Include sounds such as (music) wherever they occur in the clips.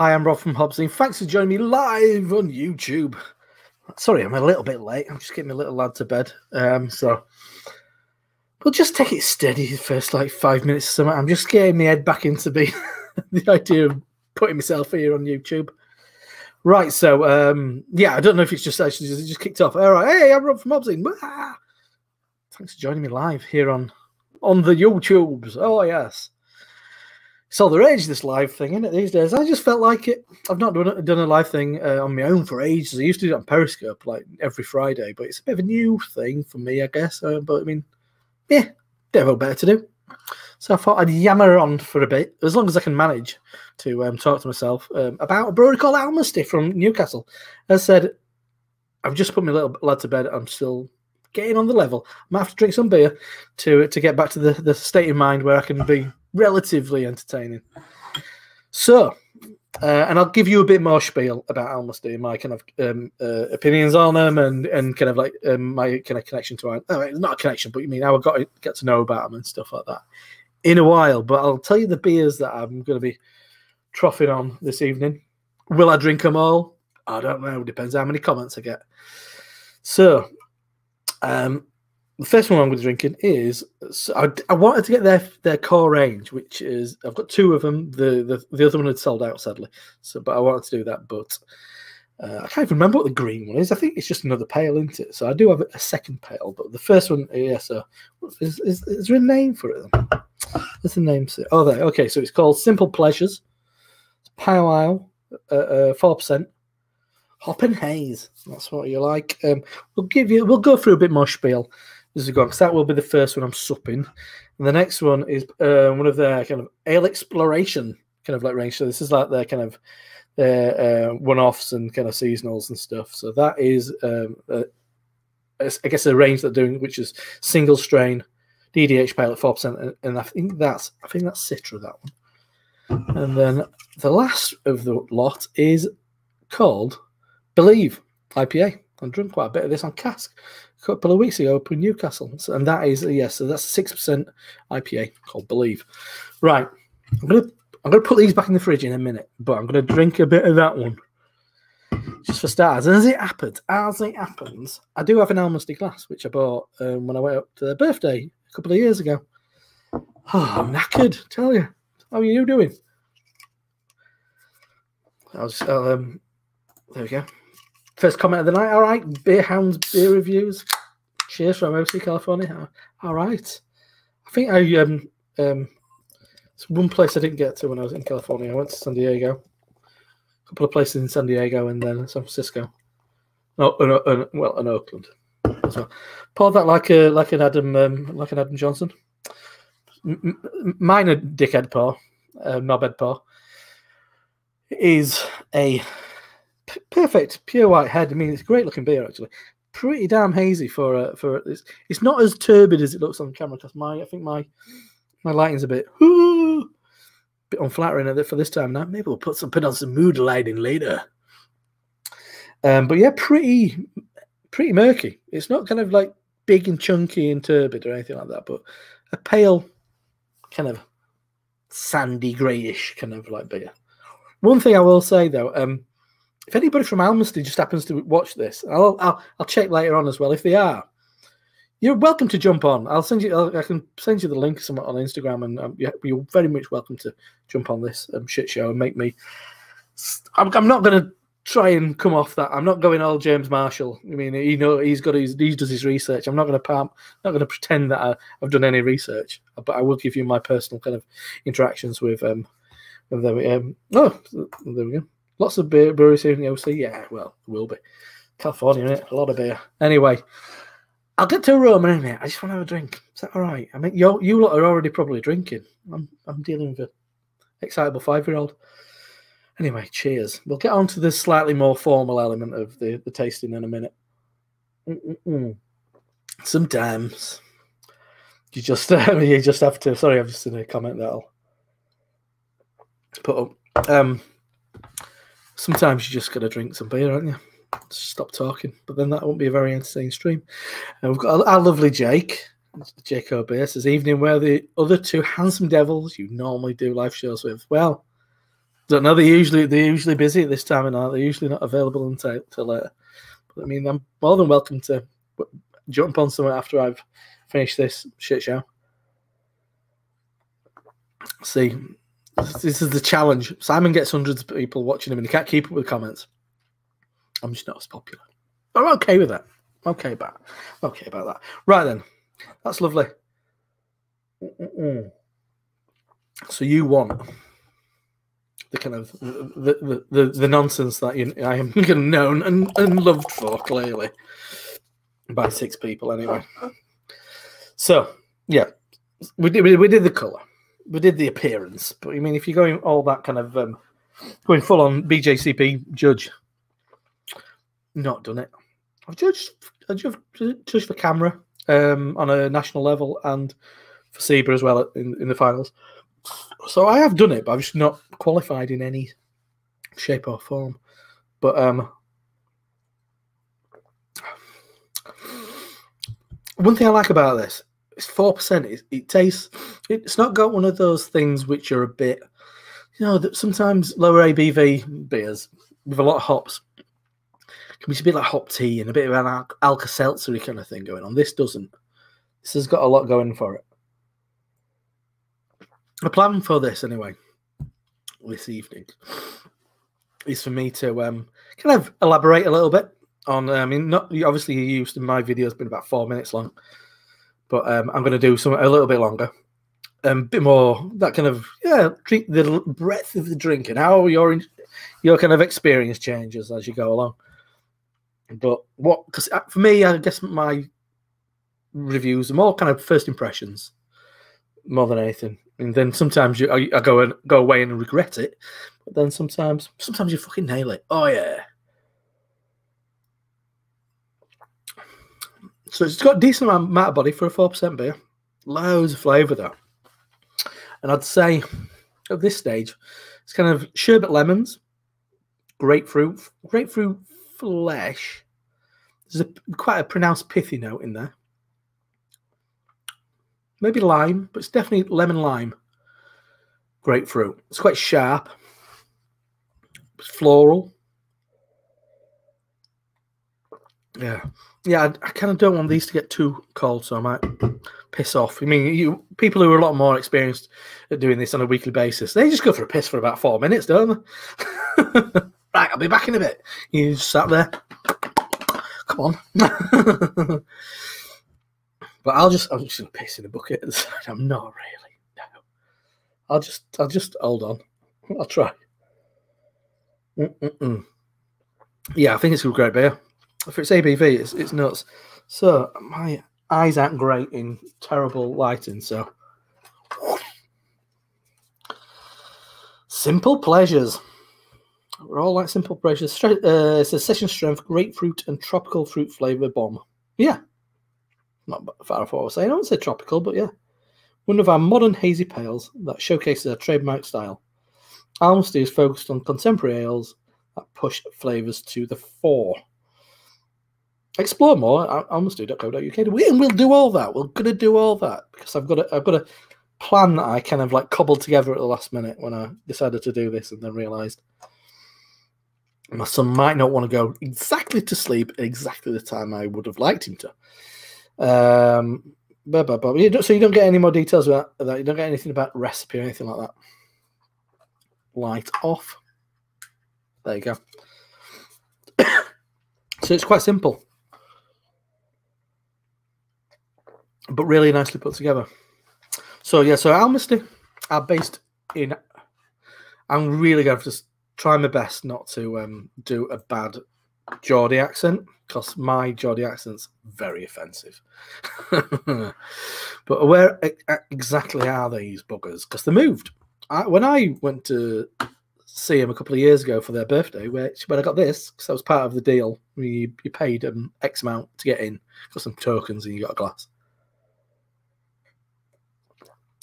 Hi, I'm Rob from HopZine. Thanks for joining me live on YouTube. Sorry, I'm a little bit late. I'm just getting my little lad to bed. Um, so we'll just take it steady the first like five minutes or something. I'm just getting my head back into the, (laughs) the idea of putting myself here on YouTube. Right, so um, yeah, I don't know if it's just actually just, just kicked off. All right, hey, I'm Rob from HopZine. Ah! Thanks for joining me live here on on the YouTubes. Oh yes all the rage this live thing, isn't it? These days, I just felt like it. I've not done, done a live thing uh, on my own for ages. I used to do it on Periscope like every Friday, but it's a bit of a new thing for me, I guess. Uh, but I mean, yeah, devil better to do. So I thought I'd yammer on for a bit, as long as I can manage to um, talk to myself um, about a brewery called Almasty from Newcastle. As I said, I've just put my little lad to bed. I'm still getting on the level. I might have to drink some beer to to get back to the, the state of mind where I can be relatively entertaining. So, uh, and I'll give you a bit more spiel about Almasty, and my kind of um, uh, opinions on them, and and kind of like um, my kind of connection to it. Oh, not a connection, but you mean how I got to get to know about them and stuff like that in a while. But I'll tell you the beers that I'm going to be troughing on this evening. Will I drink them all? I don't know. Depends how many comments I get. So, um, the first one I'm going to be drinking is so I, I, wanted to get their their core range, which is I've got two of them. The the, the other one had sold out sadly, so but I wanted to do that. But uh, I can't even remember what the green one is. I think it's just another pale, isn't it? So I do have a second pale, but the first one, yeah. So is is, is there a name for it? Then? What's the name? Oh, there. Okay, so it's called Simple Pleasures. It's Pale Ale, uh, uh, four uh, percent. Hop and haze. That's what you like. Um, we'll give you. We'll go through a bit more spiel we go because that will be the first one I'm supping. And the next one is uh, one of their kind of ale exploration kind of like range. So this is like their kind of their uh, one-offs and kind of seasonals and stuff. So that is, um, I guess, a range they're doing, which is single strain DDH pale at four percent, and I think that's I think that's Citra that one. And then the last of the lot is called Believe IPA. I've drunk quite a bit of this on cask couple of weeks ago up in Newcastle, and that is yes, so that's six percent IPA called Believe. Right, I'm gonna I'm gonna put these back in the fridge in a minute, but I'm gonna drink a bit of that one just for starters. And as it happens, as it happens, I do have an Almasty glass which I bought um, when I went up to their birthday a couple of years ago. Oh, I'm knackered, tell you. How are you doing? I'll um, there we go. First comment of the night. All right, beer hounds beer reviews. Cheers from OC California. All right. I think I um um it's one place I didn't get to when I was in California. I went to San Diego, a couple of places in San Diego, and then San Francisco. Oh, and, and, well, and Oakland as well. Pour that like a like an Adam um, like an Adam Johnson. M- minor dickhead pour, uh, knobhead pour is a perfect pure white head. I mean, it's a great looking beer actually. Pretty damn hazy for uh, for it's it's not as turbid as it looks on camera because my I think my my lighting's a bit whoo, (laughs) bit unflattering for this time now. Maybe we'll put some put on some mood lighting later. Um, but yeah, pretty pretty murky. It's not kind of like big and chunky and turbid or anything like that, but a pale kind of sandy greyish kind of like beer. One thing I will say though, um, if anybody from Almasty just happens to watch this, I'll, I'll I'll check later on as well. If they are, you're welcome to jump on. I'll send you. I'll, i can send you the link on Instagram, and um, you're very much welcome to jump on this um, shit show and make me. I'm, I'm not going to try and come off that. I'm not going all James Marshall. I mean, you know, he's got his he does his research. I'm not going to not going to pretend that I, have done any research, but I will give you my personal kind of interactions with um. Them. Um, oh, there we go. Lots of beer breweries here in the OC. Yeah, well, will be. California, innit? A lot of beer. Anyway, I'll get to Rome in a minute. I just want to have a drink. Is that all right? I mean, you you lot are already probably drinking. I'm I'm dealing with an excitable five year old. Anyway, cheers. We'll get on to the slightly more formal element of the, the tasting in a minute. Mm-mm-mm. Sometimes you just uh, (laughs) you just have to. Sorry, I've just seen a comment that I'll put up. Um, sometimes you just got to drink some beer, aren't you? Stop talking, but then that won't be a very entertaining stream. And we've got our lovely Jake, Jake O'Bear says, evening where the other two handsome devils you normally do live shows with. Well, Don't know. They're usually they're usually busy at this time of night. They're usually not available until, until later. But I mean, I'm more than welcome to jump on somewhere after I've finished this shit show. See, this is the challenge. Simon gets hundreds of people watching him, and he can't keep up with comments. I'm just not as popular. I'm okay with that. Okay about okay about that. Right then, that's lovely. Mm-mm. So you want the kind of the the, the, the nonsense that you, I am (laughs) known and, and loved for clearly by six people anyway. So yeah, we did we, we did the color, we did the appearance, but I mean if you're going all that kind of um, going full on BJCP judge, not done it. I've judged, I've judged for CAMRA um, on a national level and for SIBA as well in, in the finals. So I have done it, but I've just not qualified in any shape or form. But um, one thing I like about this is four percent. It, it, tastes. It's not got one of those things which are a bit, you know, that sometimes lower ABV beers with a lot of hops can be a bit like hop tea and a bit of an Alka Seltzer kind of thing going on. This doesn't. This has got a lot going for it. The plan for this, anyway, this evening, is for me to um, kind of elaborate a little bit on. I mean, not obviously you used to my video has been about four minutes long, but um, I'm going to do something a little bit longer, a um, bit more that kind of yeah, drink the breadth of the drink and how your your kind of experience changes as you go along. But what? Because uh, for me, I guess my reviews are more kind of first impressions, more than anything. And then sometimes you, I, I go and go away and regret it. But then sometimes, sometimes you fucking nail it. Oh yeah. So it's got a decent amount of body for a four percent beer. Loads of flavour though. And I'd say at this stage, it's kind of sherbet lemons, grapefruit, grapefruit flesh. There's a quite a pronounced pithy note in there. Maybe lime, but it's definitely lemon lime. Grapefruit. It's quite sharp. It's floral. Yeah. Yeah, I, I kind of don't want these to get too cold, so I might piss off. I mean, you people who are a lot more experienced at doing this on a weekly basis, they just go for a piss for about four minutes, don't they? (laughs) Right, I'll be back in a bit. You sat there. Come on. (laughs) but I'll just I'm just gonna piss in a bucket. (laughs) I'm not really. No. I'll just I'll just hold on. I'll try. Mm-mm-mm. Yeah, I think it's a great beer. If it's ABV, it's it's nuts. So my eyes aren't great in terrible lighting, so simple pleasures. We're all like simple Pleasures. Uh, it's a session strength grapefruit and tropical fruit flavor bomb. Yeah, not far off what I was saying. I wouldn't say tropical, but yeah, one of our modern hazy pales that showcases our trademark style. Almasty is focused on contemporary ales that push flavors to the fore. Explore more at almasty.co.uk, and we'll do all that. We're gonna do all that because I've got a, I've got a plan that I kind of like cobbled together at the last minute when I decided to do this, and then realised my son might not want to go exactly to sleep at exactly the time I would have liked him to. Um, blah, blah, blah. You so you don't get any more details about that. You don't get anything about recipe or anything like that. Light off. There you go. (coughs) so it's quite simple, but really nicely put together. So yeah, so Almasty are based in. I'm really going to just try my best not to um, do a bad Geordie accent because my Geordie accent's very offensive. (laughs) but where exactly are these buggers? Because they moved. I, when I went to see them a couple of years ago for their birthday, where when I got this, because that was part of the deal, you, you paid um, X amount to get in, got some tokens, and you got a glass.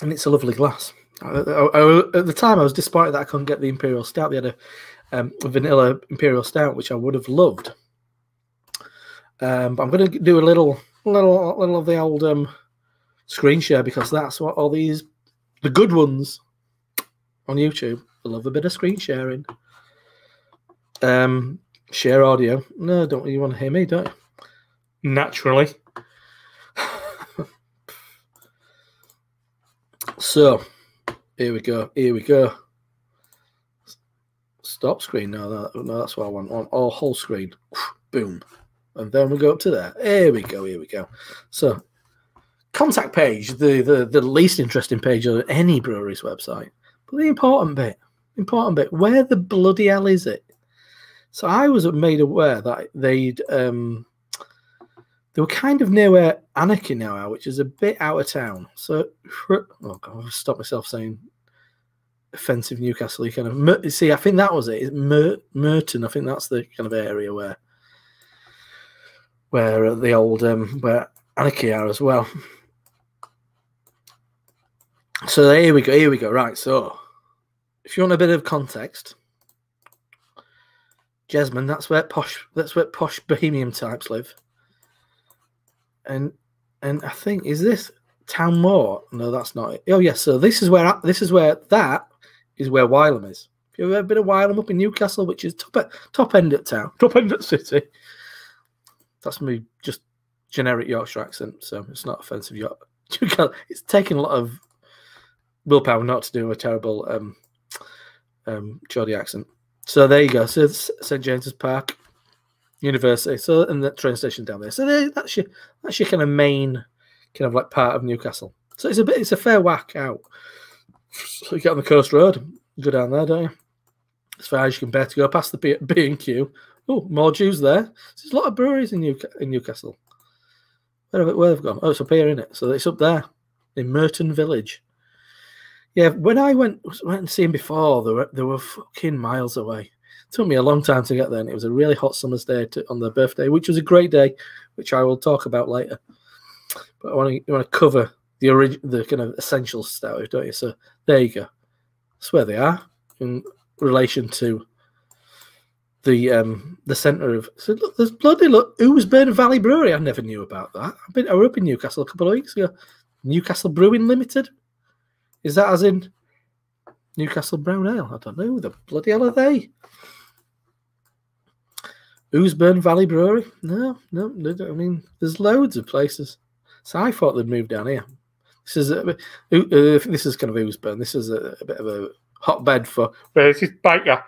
And it's a lovely glass. I, I, at the time, I was disappointed that I couldn't get the Imperial Stout. They had a, um, a vanilla Imperial Stout, which I would have loved. Um, but I'm going to do a little, little, little of the old um, screen share because that's what all these, the good ones on YouTube, love a bit of screen sharing. Um, share audio. No, don't you want to hear me? Don't you? Naturally. So, here we go. Here we go. Stop screen. No, that, no, that's what I want. On all whole screen. (sighs) Boom. And then we go up to there. Here we go. Here we go. So, contact page, the, the, the least interesting page of any brewery's website. But the important bit, important bit, where the bloody hell is it? So I was made aware that they'd um, they were kind of near where Anarchy now are, which is a bit out of town. So (laughs) oh god, I've stopped myself saying offensive Newcastle. Kind of see, I think that was it. Mer- Murton. I think that's the kind of area where where the old um, where Anarchy are as well. So here we go. Here we go. Right. So if you want a bit of context, Jesmond, that's where posh that's where posh bohemian types live. And and I think is this Town Moor? No, that's not it. Oh yes, so this is where this is where that is where Wylam is. If you've ever been to Wylam up in Newcastle, which is top top end of town, top end of city. That's me just generic Yorkshire accent, so it's not offensive. York. (laughs) It's taking a lot of willpower not to do a terrible um um Geordie accent. So there you go. So it's St James's Park University. So and the train station down there. So that's your that's your kind of main kind of like part of Newcastle. So it's a bit it's a fair whack out. (laughs) So you get on the coast road, go down there, don't you? As far as you can bear to go past the B and Q. Oh, more Jews there. So there's a lot of breweries in, New, in Newcastle. Where have, where have gone? Oh, it's up here, isn't it? So it's up there in Murton Village. Yeah, when I went went and seen before, they were they were fucking miles away. Took me a long time to get there, and it was a really hot summer's day to, on their birthday, which was a great day, which I will talk about later. But I want to, want to cover the the kind of essential stuff, don't you? So there you go. That's where they are in relation to the um the centre of. So look, there's bloody look Ouseburn Valley Brewery. I never knew about that. I've been I was up in Newcastle a couple of weeks ago. Newcastle Brewing Limited. Is that as in Newcastle Brown Ale? I don't know. The bloody hell are they? Ouseburn Valley Brewery? No, no, no, I mean, there's loads of places. So I thought they'd move down here. This is a, uh, this is kind of Ouseburn. This is a, a bit of a hotbed for where's this Byker?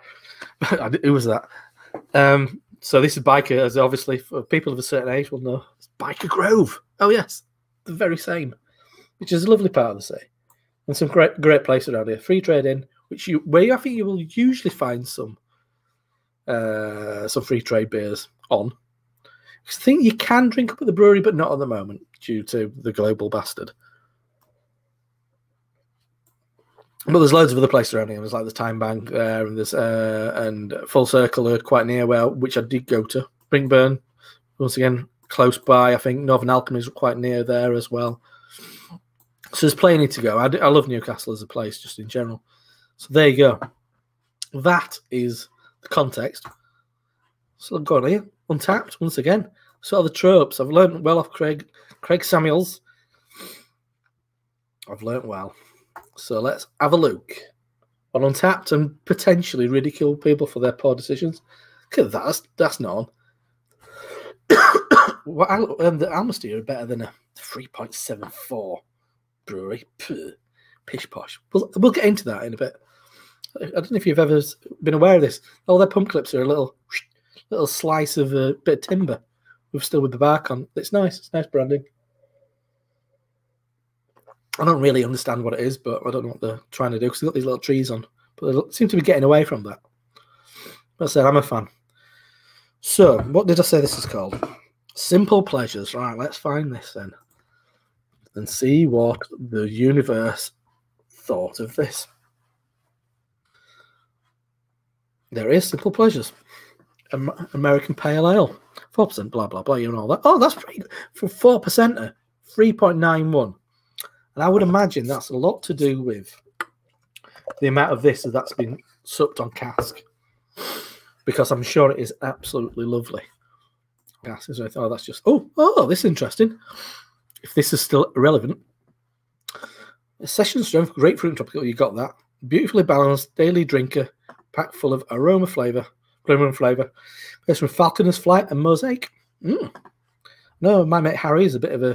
(laughs) Who was that? Um, so this is Byker, as obviously for people of a certain age will know. It's Byker Grove. Oh yes, the very same, which is a lovely part of the city and some great great place around here. Free trade in, which you where I think you will usually find some uh, some free trade beers on. I think you can drink up at the brewery, but not at the moment due to the global bastard. But there's loads of other places around here. There's like the Time Bank there, and there's uh, and Full Circle are quite near where which I did go to. Brinkburn, once again close by. I think Northern Alchemy is quite near there as well. So there's plenty to go. I, I love Newcastle as a place, just in general. So there you go. That is the context. So I've got here, Untappd once again. Sort of the tropes. I've learned well off Craig Craig Samuels. I've learned well. So let's have a look on Untappd and potentially ridicule people for their poor decisions. Because that's that's on. (coughs) well, um, the Almasty are better than a 3.74 brewery. Pish posh. We'll, we'll get into that in a bit. I don't know if you've ever been aware of this. All their pump clips are a little (sniffs) little slice of a bit of timber with still with the bark on. It's nice. It's nice branding. I don't really understand what it is, but I don't know what they're trying to do because they've got these little trees on. But they seem to be getting away from that. But I said, I'm a fan. So, what did I say this is called? Simple Pleasures. Right, let's find this then and see what the universe thought of this. There is simple pleasures. American Pale Ale, four percent, blah blah blah, you know all that. Oh, that's pretty for four percenter, three point nine one, and I would imagine that's a lot to do with the amount of this that's been sucked on cask, because I'm sure it is absolutely lovely. Oh, that's just oh oh, this is interesting if this is still relevant. Session strength, grapefruit and tropical, you got that. Beautifully balanced daily drinker, packed full of aroma flavor, glimmer and flavor. There's from Falconer's Flight and Mosaic. Mm. No, my mate Harry is a bit of a.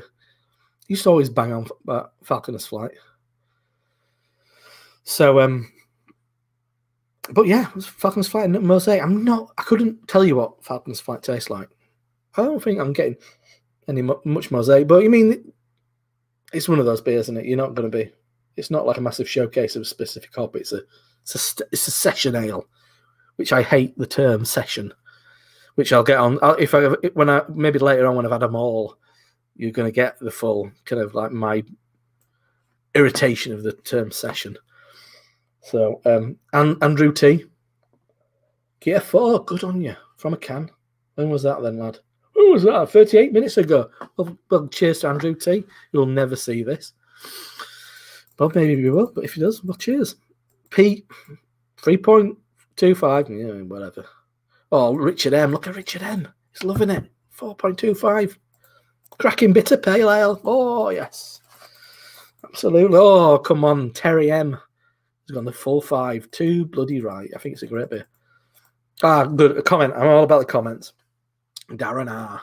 He used to always bang on about Falconer's Flight. So, um, but yeah, Falcon's Flight and Mosaic. I'm not. I couldn't tell you what Falcon's Flight tastes like. I don't think I'm getting any much Mosaic, but you mean it's one of those beers, isn't it? You're not going to be. It's not like a massive showcase of a specific hop. It's a it's a it's a session ale, which I hate the term session, which I'll get on I'll, if I when I maybe later on when I've had them all, you're going to get the full kind of like my irritation of the term session. So, um, and Andrew T. Gear four, good on you from a can. When was that then, lad? When was that? 38 minutes ago. Well, well cheers to Andrew T. You'll never see this. Well, maybe we will, but if he does, well, cheers. Pete, 3.25, yeah, whatever. Oh, Richard M. Look at Richard M. He's loving it. 4.25. Cracking bitter pale ale. Oh, yes. Absolutely. Oh, come on. Terry M. He's gone the full five. Too bloody right. I think it's a great beer. Ah, good. A comment. I'm all about the comments. Darren R.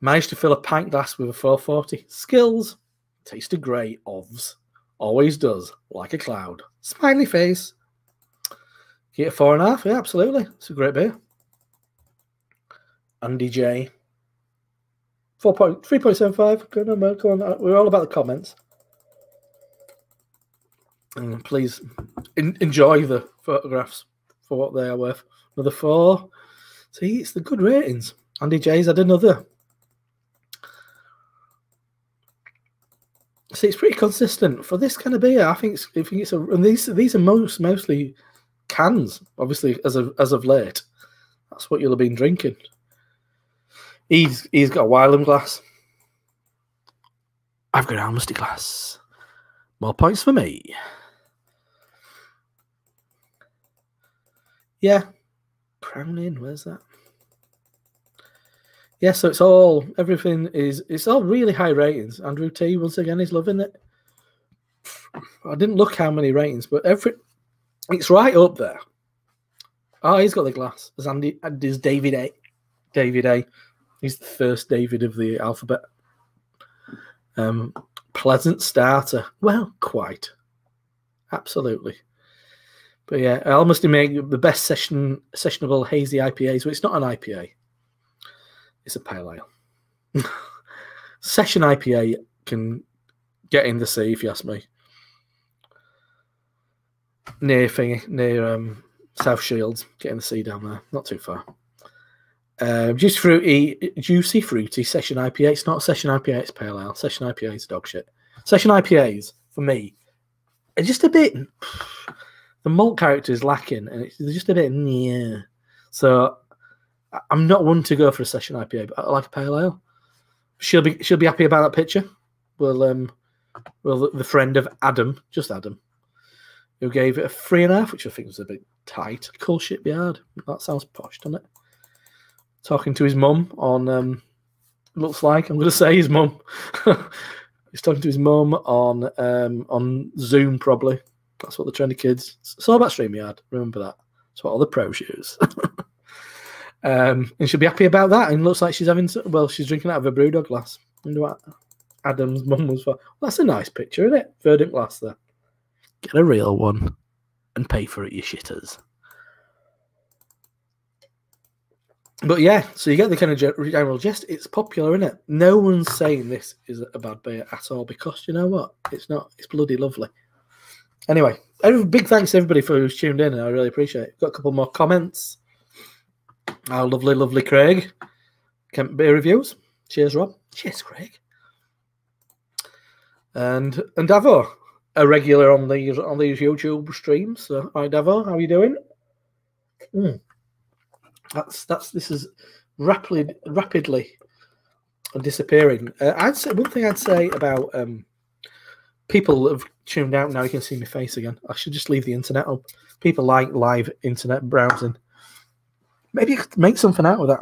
Managed to fill a pint glass with a 440. Skills. Tasted great. Ovs. Always does. Like a cloud. Smiley face. Get a four and a half. Yeah, absolutely. It's a great beer. Andy J. 4 point, 3.75. Go on, go on. We're all about the comments. And please in, enjoy the photographs for what they are worth. Another four. See, it's the good ratings. Andy J's had another. See, it's pretty consistent for this kind of beer. I think it's, I think it's a, and these these are most mostly cans, obviously as of as of late. That's what you'll have been drinking. He's he's got a Wylam glass. I've got an Almasty glass. More points for me. Yeah. Crown Inn, where's that? Yeah, so it's all everything is it's all really high ratings. Andrew T once again is loving it. I didn't look how many ratings, but every it's right up there. Oh, he's got the glass. There's Andy there's David A. David A. He's the first David of the alphabet. Um pleasant starter. Well, quite. Absolutely. But yeah, I almost make the best session sessionable hazy IPA. So it's not an IPA; it's a pale ale. (laughs) Session IPA can get in the sea, if you ask me. Near thing, near um, South Shields, getting the sea down there, not too far. Um, juicy fruity, juicy fruity session IPA. It's not session IPA. It's pale ale. Session IPA is dog shit. Session IPAs for me are just a bit (sighs) the malt character is lacking, and it's just a bit yeah. So I'm not one to go for a session IPA, but I like a pale ale. She'll be she'll be happy about that picture. Well, um, well, the, friend of Adam, just Adam, who gave it a three and a half, which I think was a bit tight. Cool shipyard. That sounds posh, doesn't it? Talking to his mum on um, looks like I'm going to say his mum. (laughs) He's talking to his mum on um, on Zoom probably that's what the trendy kids. It's all about StreamYard. Remember that. That's what all the pros use. (laughs) um, and she'll be happy about that. And looks like she's having, well, she's drinking out of a brewdog glass. wonder what Adam's mum was for. Well, that's a nice picture, isn't it? Verdant glass there. Get a real one and pay for it, you shitters. But yeah, so you get the kind of general gist. It's popular, isn't it? No one's saying this is a bad beer at all because you know what? It's not. It's bloody lovely. Anyway, big thanks to everybody for who's tuned in. I really appreciate it. Got a couple more comments. Our lovely, lovely Craig. Kent Beer Reviews. Cheers, Rob. Cheers, Craig. And and Davo, a regular on these on these YouTube streams. So, hi Davo, how are you doing? Mm. That's that's this is rapidly rapidly disappearing. Uh, I'd say one thing I'd say about um, people have tuned out now. You can see my face again. I should just leave the internet up. People like live internet browsing. Maybe you could make something out of that.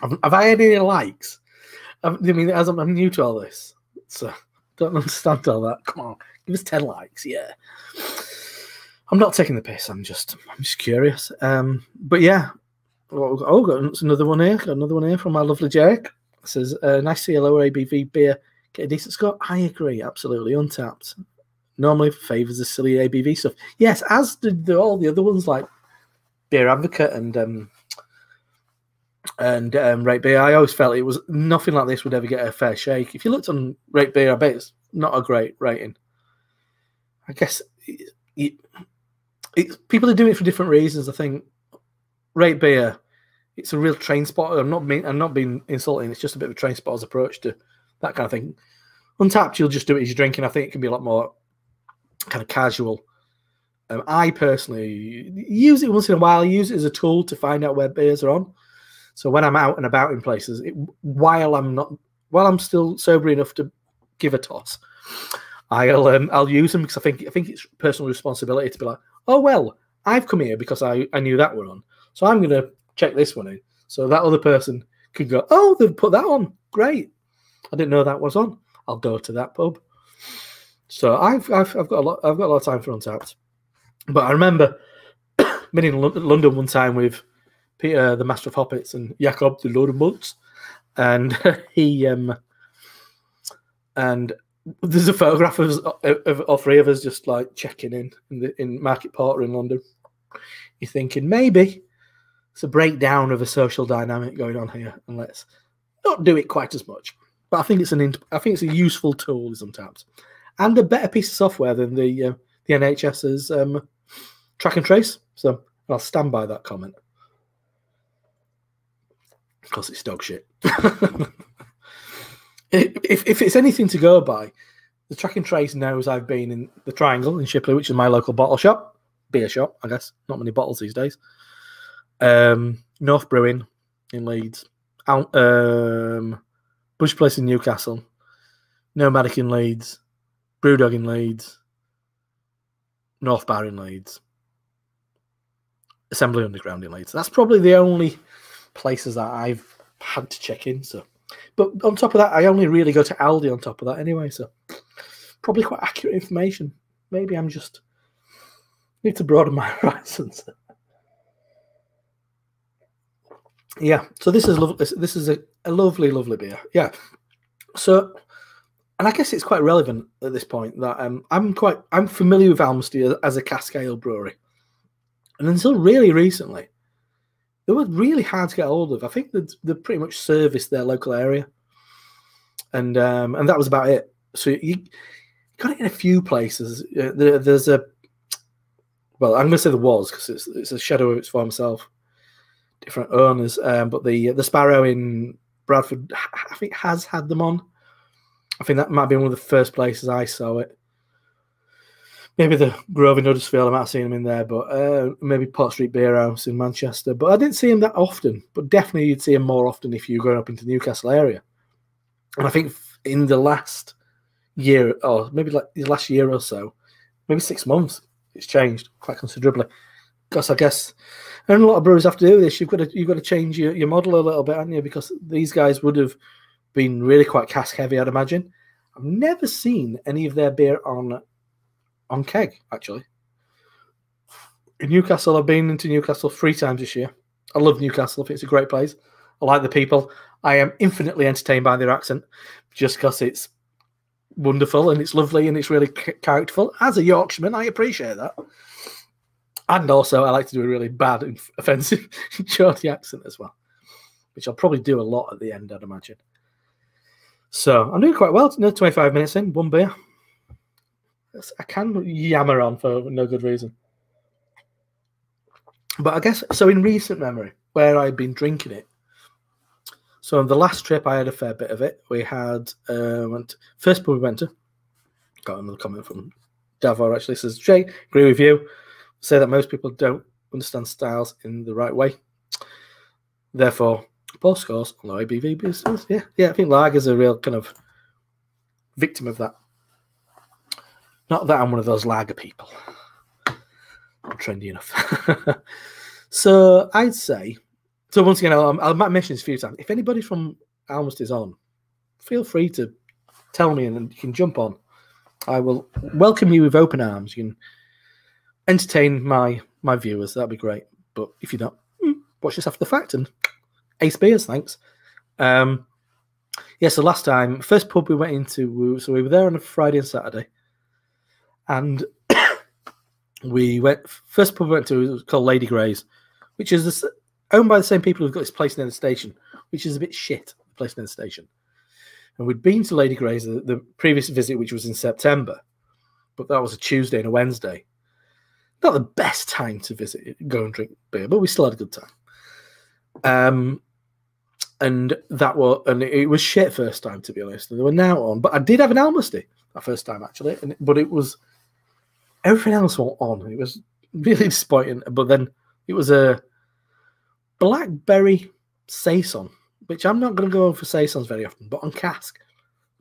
Have, have I had any likes? I mean, as I'm, I'm, new to all this, so Don't understand all that. Come on, give us ten likes. Yeah. I'm not taking the piss. I'm just, I'm just curious. Um, but yeah. Oh, oh got another one here. Got another one here from my lovely Jake. It says, uh, "Nice to see a lower ABV beer get a decent score." I agree. Absolutely, Untappd. normally favours the silly ABV stuff. Yes, as did the, all the other ones like Beer Advocate and um, and um, Rate Beer. I always felt it was nothing like this would ever get a fair shake. If you looked on Rate Beer, I bet it's not a great rating. I guess it, it, it, people are doing it for different reasons. I think Rate Beer, it's a real train spot. I'm not being I'm not being insulting. It's just a bit of a train spotter's approach to that kind of thing. Untappd, you'll just do it as you're drinking. I think it can be a lot more kind of casual. Um, I personally use it once in a while. I use it as a tool to find out where beers are on. So when I'm out and about in places, it, while I'm not, while I'm still sober enough to give a toss, I'll um, I'll use them because I think I think it's personal responsibility to be like, oh well, I've come here because I I knew that were on, so I'm going to check this one in. So that other person could go, oh, they've put that on, great. I didn't know that was on. I'll go to that pub. So I've, I've, I've got a lot I've got a lot of time for Untappd. But I remember (coughs) being in London one time with Peter, the Master of Hoppets, and Jakob, the Lord of Malts, and (laughs) he um and there's a photograph of, of all three of us just like checking in in, the, in Market Porter in London. You're thinking maybe it's a breakdown of a social dynamic going on here, and let's not do it quite as much. But I think it's an I think it's a useful tool, Untappd and a better piece of software than the uh, the NHS's um, track and trace. So I'll stand by that comment because it's dog shit. (laughs) if, if it's anything to go by, the track and trace knows I've been in the Triangle in Shipley, which is my local bottle shop, beer shop, I guess. Not many bottles these days. Um, North Brewing in Leeds, um, Bush Place in Newcastle, Nomadic in Leeds, Brewdog in Leeds, North Bar in Leeds, Assembly Underground in Leeds. That's probably the only places that I've had to check in. So, but on top of that, I only really go to Aldi on top of that anyway. So, probably quite accurate information. Maybe I'm just need to broaden my (laughs) horizons. yeah. So this is lovely. This is a, a lovely, lovely beer. Yeah. So and I guess it's quite relevant at this point that um, I'm quite I'm familiar with Almasty as a cask ale brewery, and until really recently, they were really hard to get hold of. I think they they pretty much serviced their local area, and um, and that was about it. So you got it in a few places. Uh, there, there's a well, I'm going to say there was because it's it's a shadow of its former self, different owners. Um, but the the Sparrow in Bradford, I think, has had them on I think that might be one of the first places I saw it. Maybe the Grove in Huddersfield, I might have seen him in there, but uh, maybe Port Street Beer House in Manchester. But I didn't see him that often. But definitely you'd see him more often if you were up into the Newcastle area. And I think in the last year, or maybe like the last year or so, maybe six months, it's changed quite considerably. Because I guess, and a lot of brewers have to do this. You've got to you've got to change your, your model a little bit, haven't you? Because these guys would have been really quite cask heavy, I'd imagine. I've never seen any of their beer on on keg, actually. In Newcastle, I've been into Newcastle three times this year. I love Newcastle. I think it's a great place. I like the people. I am infinitely entertained by their accent just because it's wonderful and it's lovely and it's really characterful. As a Yorkshireman, I appreciate that. And also, I like to do a really bad and offensive (laughs) Geordie accent as well, which I'll probably do a lot at the end, I'd imagine. So I'm doing quite well. Another 25 minutes in, one beer. I can yammer on for no good reason. But I guess so. In recent memory, where I'd been drinking it. So on the last trip, I had a fair bit of it. We had uh, went first pub we went to. Got another comment from Davo actually says, "Jay, agree with you. Say that most people don't understand styles in the right way. Therefore, Paul scores on ABV boosters. Yeah, yeah. I think Lager's a real kind of victim of that. Not that I'm one of those lager people. I'm trendy enough. (laughs) so I'd say. So once again, I'll, I'll mention this a few times. If anybody from Almasty is on, feel free to tell me, and you can jump on. I will welcome you with open arms. You can entertain my my viewers. That'd be great. But if you don't, hmm, watch this after the fact and ace beers, thanks. Um, yeah. So last time, first pub we went into, so we were there on a Friday and Saturday, and (coughs) we went first pub we went to was called Lady Grey's, which is this, owned by the same people who've got this place near the station, which is a bit shit. The place near the station. And we'd been to Lady Grey's the, the previous visit, which was in September, but that was a Tuesday and a Wednesday. Not the best time to visit, go and drink beer, but we still had a good time. Um, and that was and it was shit first time to be honest. And they were now on, but I did have an Almasty that first time actually, and but it was everything else went on. It was really (laughs) disappointing. But then it was a blackberry saison which I'm not going to go for saisons very often, but on cask,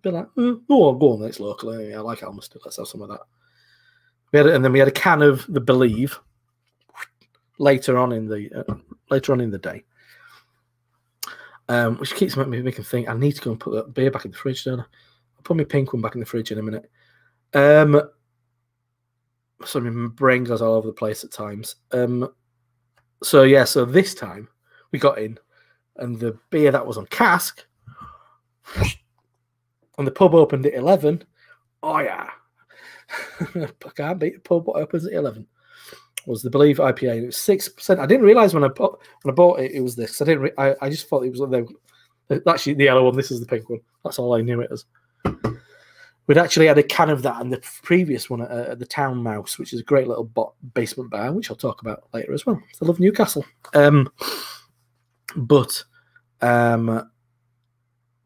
be like, mm, oh, go on, it's local. I like Almasty. Let's have some of that. We had, and then we had a can of the Believe later on in the uh, later on in the day, um, which keeps making me making think. I need to go and put that beer back in the fridge, don't I? I'll put my pink one back in the fridge in a minute. Um, so my brain goes all over the place at times. Um, so yeah, so this time we got in and the beer that was on cask, and the pub opened at 11. Oh, yeah. (laughs) I can't beat a pub what opens at 11. Was the Believe IPA. It was 6%. I didn't realize when I put, when I bought it, it was this. I didn't. Re- I, I just thought it was the, actually the yellow one. This is the pink one. That's all I knew it as. We'd actually had a can of that and the previous one at, the Town Mouse, which is a great little bot, basement bar, which I'll talk about later as well. I love Newcastle. Um, but um,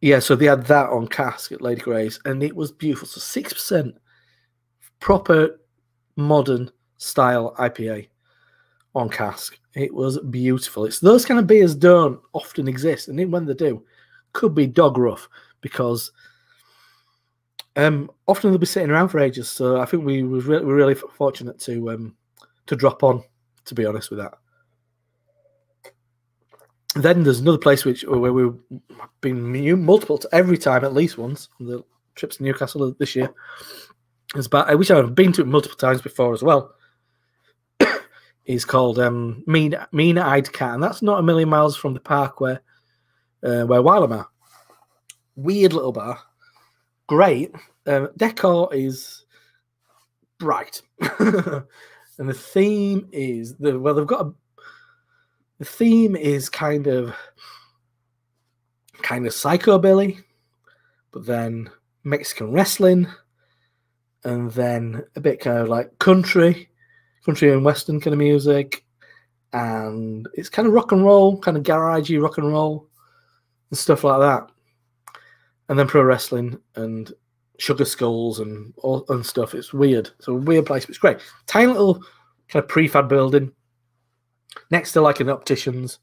yeah, so they had that on cask at Lady Grey's, and it was beautiful. So six percent, proper modern style IPA on cask. It was beautiful. It's those kind of beers don't often exist, and when they do, could be dog rough because um, often they'll be sitting around for ages. So I think we were really, really fortunate to um, to drop on. To be honest with that then there's another place which where we've been multiple to every time at least once on the trips to Newcastle this year. It's about which I've been to it multiple times before as well. Is called um, Mean Mean Eyed Cat, and that's not a million miles from the park where uh, where Wylam are. Weird little bar, great. Um, decor is bright, (laughs) and the theme is the well they've got a the theme is kind of kind of psychobilly, but then Mexican wrestling, and then a bit kind of like country, country and western kind of music, and it's kind of rock and roll, kind of garagey rock and roll, and stuff like that. And then pro wrestling and sugar skulls and all and stuff. It's weird. It's a weird place, but it's great. Tiny little kind of prefab building next to like an optician's.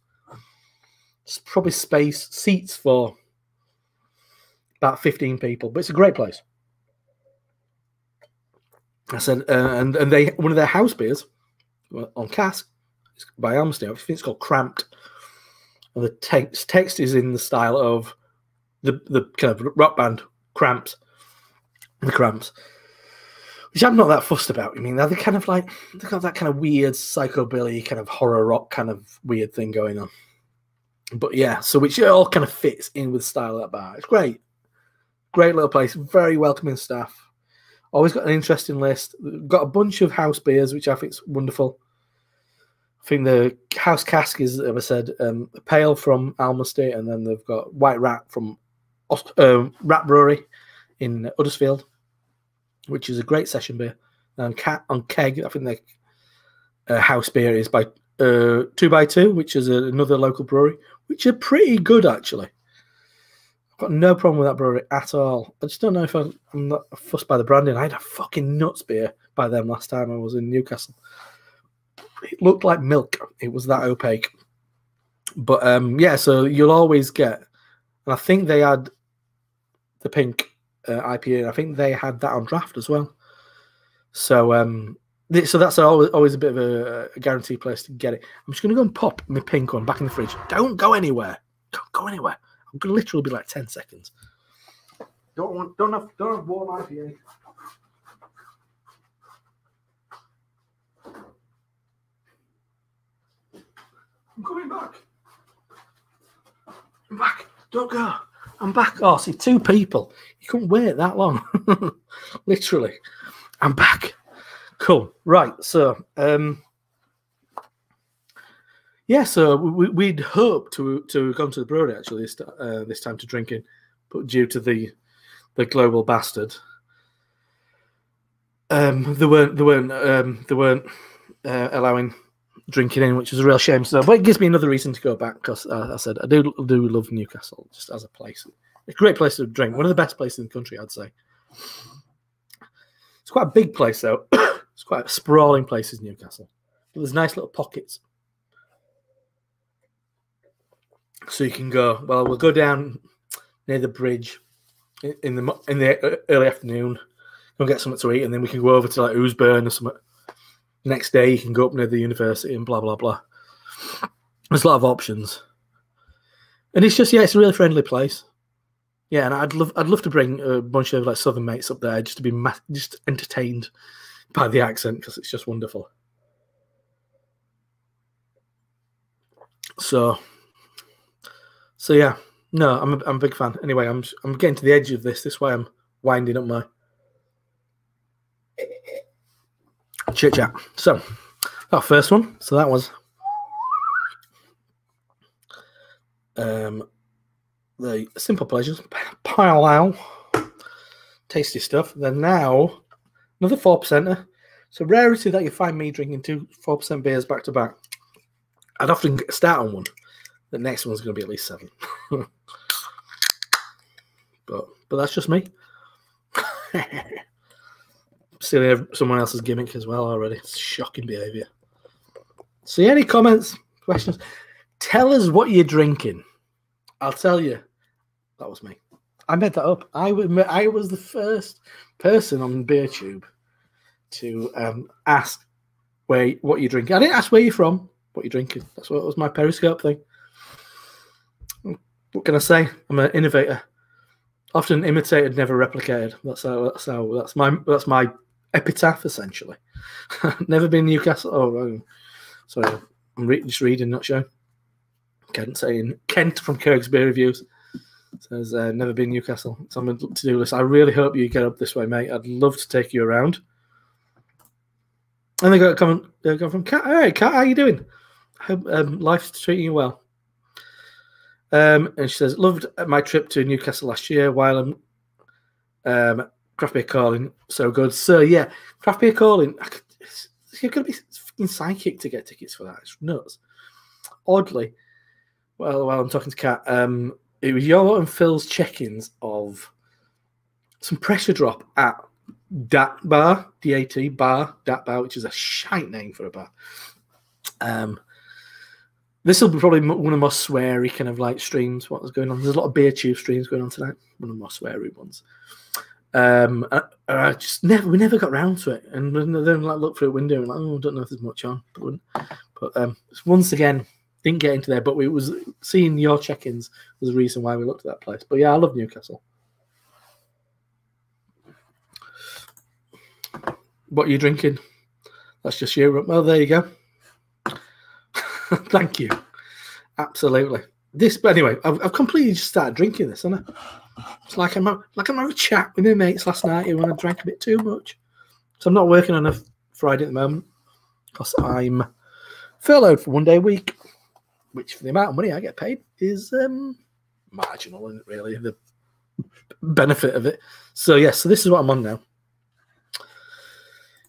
It's probably space seats for about 15 people, but it's a great place. I said, uh, and and they one of their house beers on cask by Almasty. I think it's called Cramped. And the text text is in the style of the the kind of rock band Cramps, the Cramps which I'm not that fussed about. I mean, they're kind of like they've got that kind of weird psychobilly, kind of horror rock kind of weird thing going on. But yeah, so which all kind of fits in with style of that bar. It's great, great little place, very welcoming staff. Always got an interesting list. Got a bunch of house beers, which I think is wonderful. I think the house cask is, as I said, um, pale from Almasty, and then they've got White Rat from um, Rat Brewery in Uddersfield which is a great session beer. And cat on keg, I think the uh, house beer is by uh, Two by Two, which is a, another local brewery, which are pretty good actually. Got no problem with that brewery at all. I just don't know if I'm, I'm not fussed by the branding. I had a fucking nuts beer by them last time I was in Newcastle. It looked like milk. It was that opaque. But um, yeah, so you'll always get, and I think they had the pink uh, IPA. I think they had that on draft as well. So um, so that's always, always a bit of a, a guarantee place to get it. I'm just going to go and pop my pink one back in the fridge. Don't go anywhere. Don't go anywhere. I'm going to literally be like 10 seconds. Don't want, don't have, don't have warm IPA. I'm coming back. I'm back. Don't go. I'm back. Oh, see, two people. You couldn't wait that long. (laughs) Literally. I'm back. Cool. Right. So, um, yeah. So we, we'd hoped to to gone to the brewery actually this uh, this time to drinking, but due to the the global bastard, um, they weren't they weren't um, they weren't uh, allowing drinking in, which is a real shame. So, but it gives me another reason to go back because uh, I said I do do love Newcastle just as a place. A great place to drink. One of the best places in the country, I'd say. It's quite a big place though. (coughs) it's quite a sprawling place, is Newcastle. But there's nice little pockets. So you can go. Well, we'll go down near the bridge in the in the early afternoon. Go get something to eat, and then we can go over to like Ouseburn or something next day you can go up near the university and blah blah blah. There's a lot of options, and it's just yeah, it's a really friendly place. Yeah, and I'd love I'd love to bring a bunch of like southern mates up there just to be ma- just entertained by the accent because it's just wonderful. So, so yeah, no, I'm a, I'm a big fan. Anyway, I'm I'm getting to the edge of this. This way, I'm winding up my chit chat. So, our first one. So that was um, the simple pleasures, pile out, tasty stuff. Then now another four percenter. A rarity that you find me drinking two four percent beers back to back. I'd often start on one. The next one's going to be at least seven. (laughs) but but that's just me. (laughs) stealing someone else's gimmick as well already. It's shocking behaviour. See any comments, questions? Tell us what you're drinking. I'll tell you. That was me. I made that up. I was I was the first person on BeerTube to um, ask where what you're drinking. I didn't ask where you're from, what you're drinking. That's what was my Periscope thing. What can I say? I'm an innovator. Often imitated, never replicated. That's how. That's how. That's my. That's my epitaph essentially. (laughs) Never been Newcastle. Oh, oh sorry, I'm re- just reading, not sure. Kent saying Kent from Kirk's Beer Reviews says uh, never been Newcastle. On my to-do list. I really hope you get up this way, mate. I'd love to take you around. And they got a comment. They go from Cat. Right, Cat, how you doing? Hope um, life's treating you well. Um, and she says, loved my trip to Newcastle last year. While I'm um, craft beer calling so good. So yeah, craft beer calling. You're gonna be fucking psychic to get tickets for that. It's nuts. Oddly, well, while I'm talking to Kat, um, it was your and Phil's check-ins of some pressure drop at Dat Bar, D-A-T Bar, Dat Bar, which is a shite name for a bar. Um, this will be probably one of my sweary kind of like streams. What was going on? There's a lot of beer tube streams going on tonight. One of my sweary ones. Um, I, I, just never, we never got round to it, and then like look through a window and like, oh, I don't know if there's much on, but, but um, once again, didn't get into there. But we was seeing your check-ins was the reason why we looked at that place. But yeah, I love Newcastle. What are you drinking? That's just you. Well, there you go. (laughs) Thank you. Absolutely. This, but anyway, I've, I've completely just started drinking this, haven't I? It's like I'm like I'm having a chat with my mates last night when I drank a bit too much. So I'm not working on a Friday at the moment because I'm furloughed for one day a week, which for the amount of money I get paid is um, marginal, isn't it? Really, the benefit of it. So yes, yeah, so this is what I'm on now.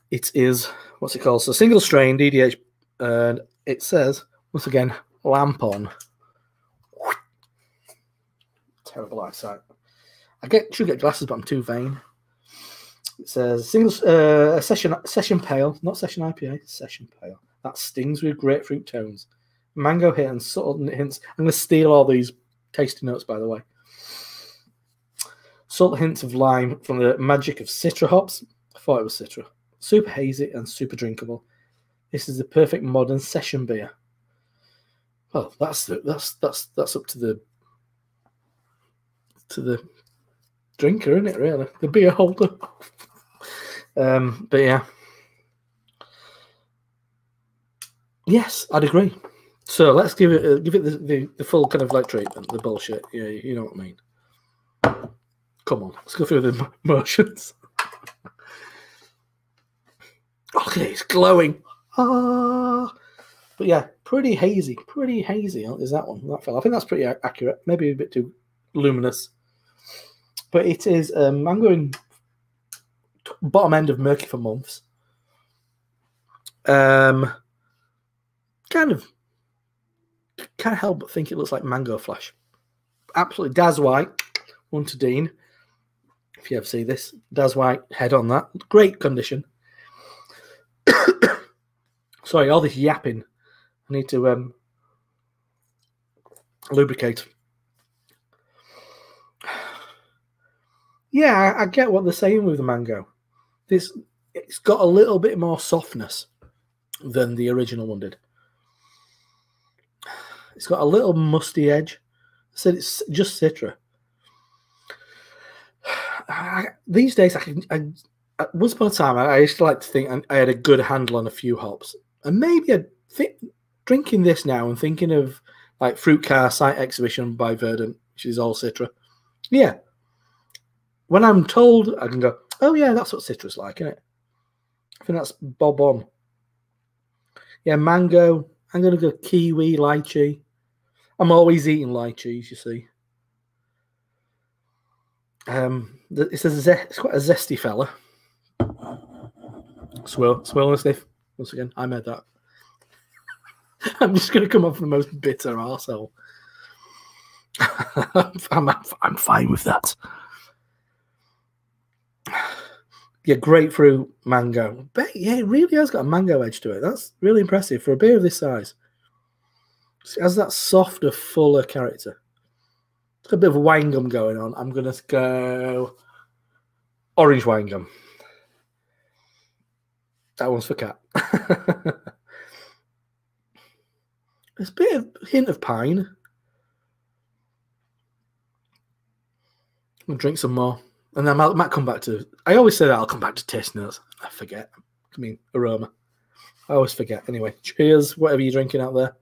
It is what's it called? So single strain DDH, and it says once again lamp on. Terrible eyesight. I get should get glasses, but I'm too vain. It says single uh, session session pale, not session IPA, session pale. That stings with grapefruit tones, mango hit and subtle hints. I'm going to steal all these tasty notes, by the way. Subtle hints of lime from the magic of citra hops. I thought it was citra. Super hazy and super drinkable. This is the perfect modern session beer. Well, that's the, that's that's that's up to the to the drinker, isn't it? Really, the beer holder. um, but yeah, yes, I'd agree. So let's give it uh, give it the, the, the full kind of like treatment, the bullshit. Yeah, you know what I mean. Come on, let's go through the (laughs) motions. (laughs) okay, it's glowing. Ah. But yeah, pretty hazy, pretty hazy is that one. That fell. I think that's pretty accurate. Maybe a bit too luminous. But it is, um, I'm going bottom end of murky for months. Um, kind of can't help but think it looks like Mango Flash. Absolutely, Daz White, one to Dean. If you ever see this, Daz White head on that, great condition. (coughs) Sorry, all this yapping. Need to um, lubricate. (sighs) Yeah, I, I get what they're saying with the mango. This it's got a little bit more softness than the original one did. (sighs) It's got a little musty edge. Said it's just citra. (sighs) I, these days, I can. I, once upon a time, I, I used to like to think I had a good handle on a few hops, and maybe I think drinking this now and thinking of like Fruit Car Site Exhibition by Verdant, which is all Citra. Yeah. When I'm told, I can go, oh, yeah, that's what Citra's like, isn't it? I think that's bob on. Yeah, mango. I'm to go kiwi, lychee. I'm always eating lychees, you see. Um, it's, a it's quite a zesty fella. Swirl, swirl and sniff. Once again, I made that. (laughs) I'm just going to come off the most bitter arsehole. (laughs) I'm, I'm, I'm fine with that. Yeah, grapefruit, mango. But yeah, it really has got a mango edge to it. That's really impressive for a beer of this size. It has that softer, fuller character. It's a bit of wine gum going on. I'm going to go orange wine gum. That one's for cat. (laughs) There's a bit of hint of pine. I'll drink some more. And then I might come back to. I always say that I'll come back to taste notes. I forget. I mean, aroma. I always forget. Anyway, cheers, whatever you're drinking out there.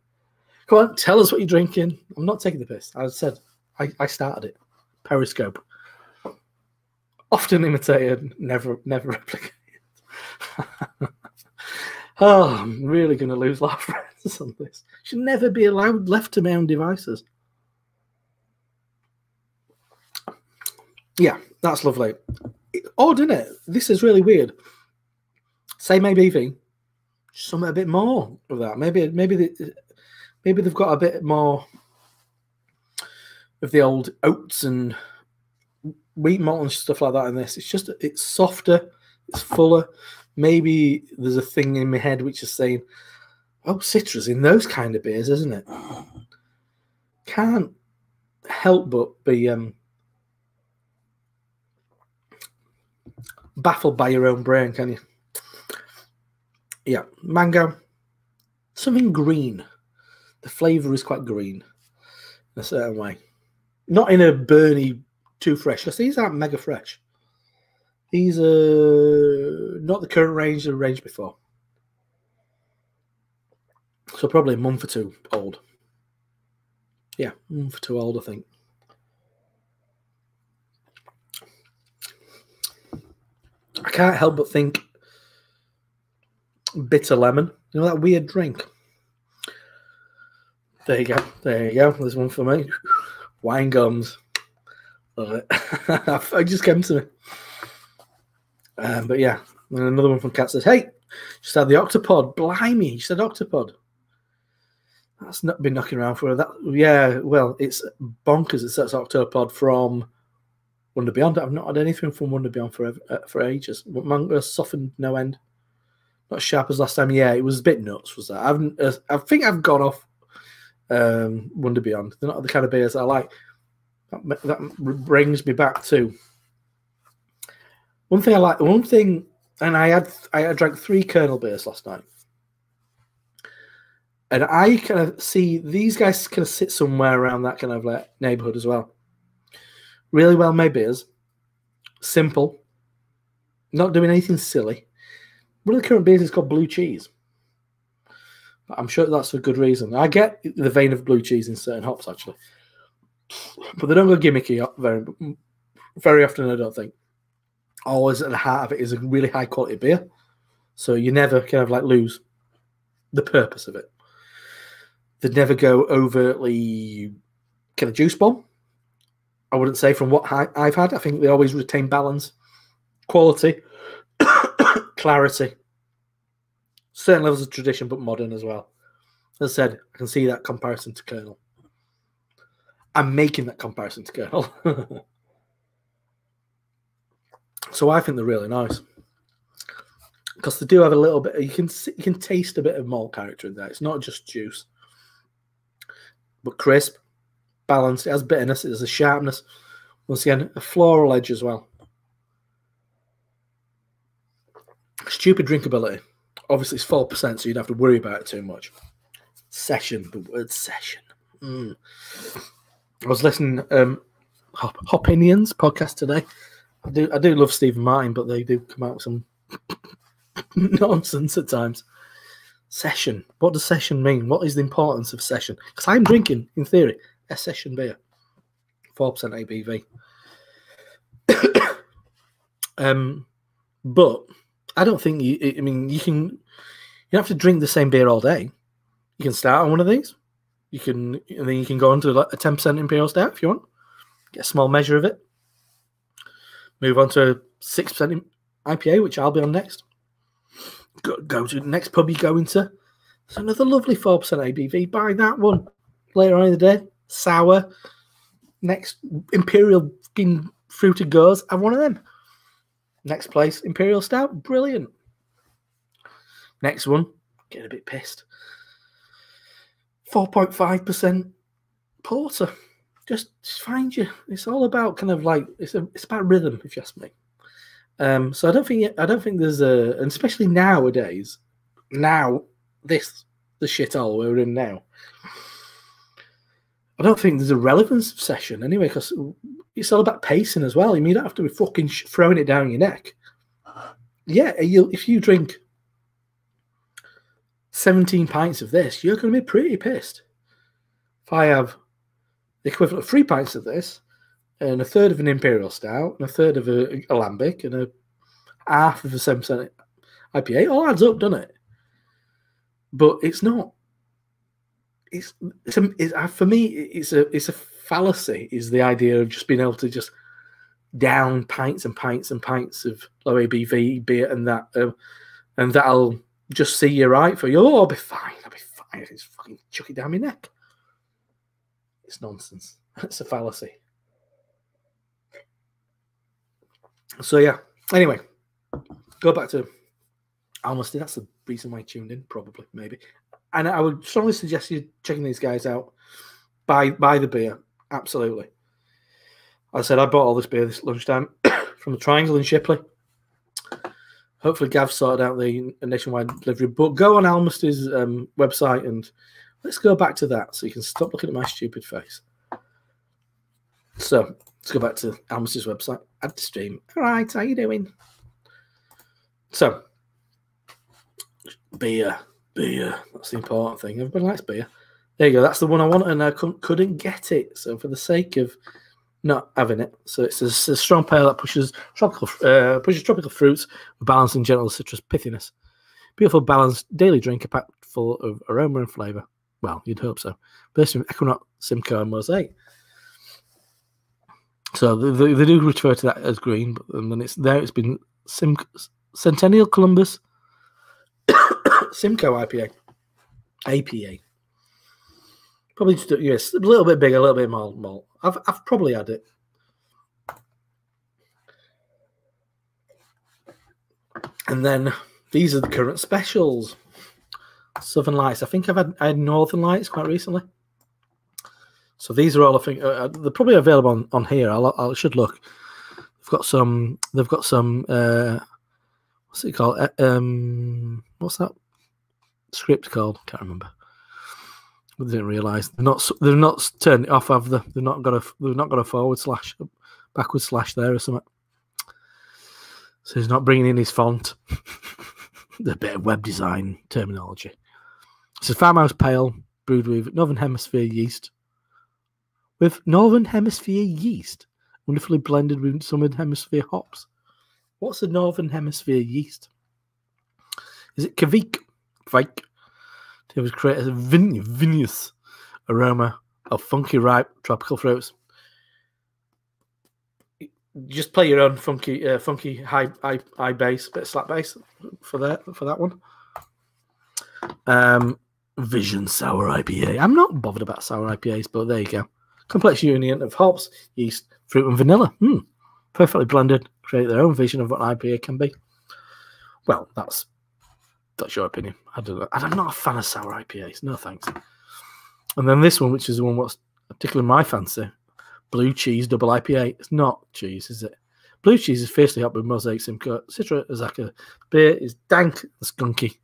Come on, tell us what you're drinking. I'm not taking the piss. I said I, I started it. Periscope. Often imitated, never never (laughs) replicated. (laughs) oh, I'm really going to lose of friends on this. Should never be allowed left to my own devices. Yeah, that's lovely. Odd, isn't it? This is really weird. Say maybe even something a bit more of that. Maybe maybe the, maybe they've got a bit more of the old oats and wheat malt and stuff like that in this. It's just it's softer, it's fuller. Maybe there's a thing in my head which is saying, "Oh, citrus in those kind of beers, isn't it?" Can't help but be um, baffled by your own brain, can you? Yeah, mango, something green. The flavour is quite green in a certain way. Not in a burny, too fresh, because these aren't mega fresh. These are not the current range, the range before. So probably a month or two old. Yeah, month or two old, I think. I can't help but think bitter lemon. You know that weird drink. There you go. There you go. There's one for me. Wine gums. Love it. (laughs) I just came to me. Um, but yeah, and another one from Cat says, "Hey, just had the octopod. Blimey, she said octopod. That's not been knocking around for her. that. Yeah, well, it's bonkers. It says octopod from Wander Beyond. I've not had anything from Wander Beyond for uh, for ages. Manga softened no end. Not sharp as last time. Yeah, it was a bit nuts. Was that? I've uh, I think I've gone off um, Wander Beyond. They're not the kind of beers I like. That, that brings me back to one thing I like. One thing, and I had I had drank three Kernel beers last night, and I kind of see these guys kind of sit somewhere around that kind of like neighborhood as well. Really well made beers, simple, not doing anything silly. One of the current beers is called Blue Cheese. I'm sure that's for good reason. I get the vein of blue cheese in certain hops, actually, but they don't go gimmicky uh, very, very often. I don't think. Always at the heart of it is a really high quality beer, so you never kind of like lose the purpose of it. They'd never go overtly kind of juice bomb. I wouldn't say from what I've had. I think they always retain balance, quality, (coughs) clarity, certain levels of tradition, but modern as well. As I said, I can see that comparison to Kernel. I'm making that comparison to Kernel. (laughs) so I think they're really nice because they do have a little bit. You can you can taste a bit of malt character in there. It's not just juice, but crisp, balanced. It has bitterness. It has a sharpness. Once again, a floral edge as well. Stupid drinkability. Obviously, it's four percent, so you'd have to worry about it too much. Session, the word session. Mm. I was listening um Hop, Hopinions podcast today. I do I do love Stephen Martin, but they do come out with some (laughs) nonsense at times. Session. What does session mean? What is the importance of session? Because I'm drinking, in theory, a session beer, four percent ABV. (coughs) um, but I don't think you. I mean, you can. You don't have to drink the same beer all day. You can start on one of these. You can, and then you can go on to like a ten percent imperial stout if you want. Get a small measure of it. Move on to six percent IPA, which I'll be on next. Go, go to the next pub you go into. It's another lovely four percent ABV. Buy that one later on in the day. Sour. Next imperial fruited goes. Have one of them. Next place, Imperial Stout. Brilliant. Next one, getting a bit pissed. 4.5% porter. Just, find you. It's all about kind of like it's a, it's about rhythm, if you ask me. Um, so I don't think I don't think there's a, and especially nowadays, now this the shit all we're in now. I don't think there's a relevance of session anyway, because it's all about pacing as well. I mean, you don't have to be fucking throwing it down your neck. Yeah, you if you drink 17 pints of this, you're going to be pretty pissed. If I have the equivalent of three pints of this, and a third of an imperial stout, and a third of a, a lambic, and a half of a seven percent IPA, It all adds up, doesn't it? But it's not. It's, it's, a, it's for me. It's a it's a fallacy. Is the idea of just being able to just down pints and pints and pints of low ABV beer, and that uh, and that'll just see you right for you. Oh, I'll be fine. I'll be fine. It's fucking chuck it down my neck. It's nonsense. (laughs) It's a fallacy. So yeah. Anyway, go back to Almasty. That's the reason why I tuned in, probably, maybe. And I would strongly suggest you checking these guys out. Buy buy the beer. Absolutely. I said I bought all this beer this lunchtime (coughs) from the Triangle in Shipley. Hopefully, Gav sorted out the nationwide delivery. But go on Almasty's um, website and let's go back to that so you can stop looking at my stupid face. So let's go back to Almasty's website. Add the stream. All right, how you doing? So, beer, beer. That's the important thing. Everybody likes beer. There you go. That's the one I want, and I couldn't, get it. So, for the sake of not having it. So it's a, a strong pale that pushes tropical uh, pushes tropical fruits and gentle citrus pithiness. Beautiful balanced daily drink, packed full of aroma and flavour. Well, you'd hope so. Based on Equinox, Simcoe, and Mosaic. So they, they, do refer to that as green, but then it's there. It's been Sim, Centennial Columbus (coughs) Simcoe IPA, APA. Probably just yes, a little bit bigger, a little bit more malt. I've I've probably had it. And then these are the current specials. Southern Lights. I think I've had I had Northern Lights quite recently. So these are all I think uh, uh they're probably available on, on here. I'll, I should look. They've got some. They've got some. Uh, what's it called? Uh, um, what's that script called? Can't remember. I didn't realise they're not they're not turned off, have they? They've not got a they've not got a forward slash, backward slash there or something. So he's not bringing in his font. (laughs) the bit of web design terminology. It's a farmhouse pale brewed with Northern Hemisphere yeast. With Northern Hemisphere yeast, wonderfully blended with Southern Hemisphere hops. What's the Northern Hemisphere yeast? Is it Kveik? Kveik. It was created a vin- vinous aroma of funky, ripe tropical fruits. Just play your own funky, uh, funky high, high, high bass, bit of slap bass for that for that one. Um, Vision Sour IPA. I'm not bothered about sour IPAs, but there you go. Complex union of hops, yeast, fruit, and vanilla. Hmm. Perfectly blended. Create their own vision of what IPA can be. Well, that's that's your opinion. I don't know. I'm not a fan of sour IPAs. No thanks. And then this one, which is the one what's particularly my fancy, blue cheese double IPA. It's not cheese, is it? Blue cheese is fiercely hot with mosaic, simcoe, citra, azacca. Beer is dank and skunky.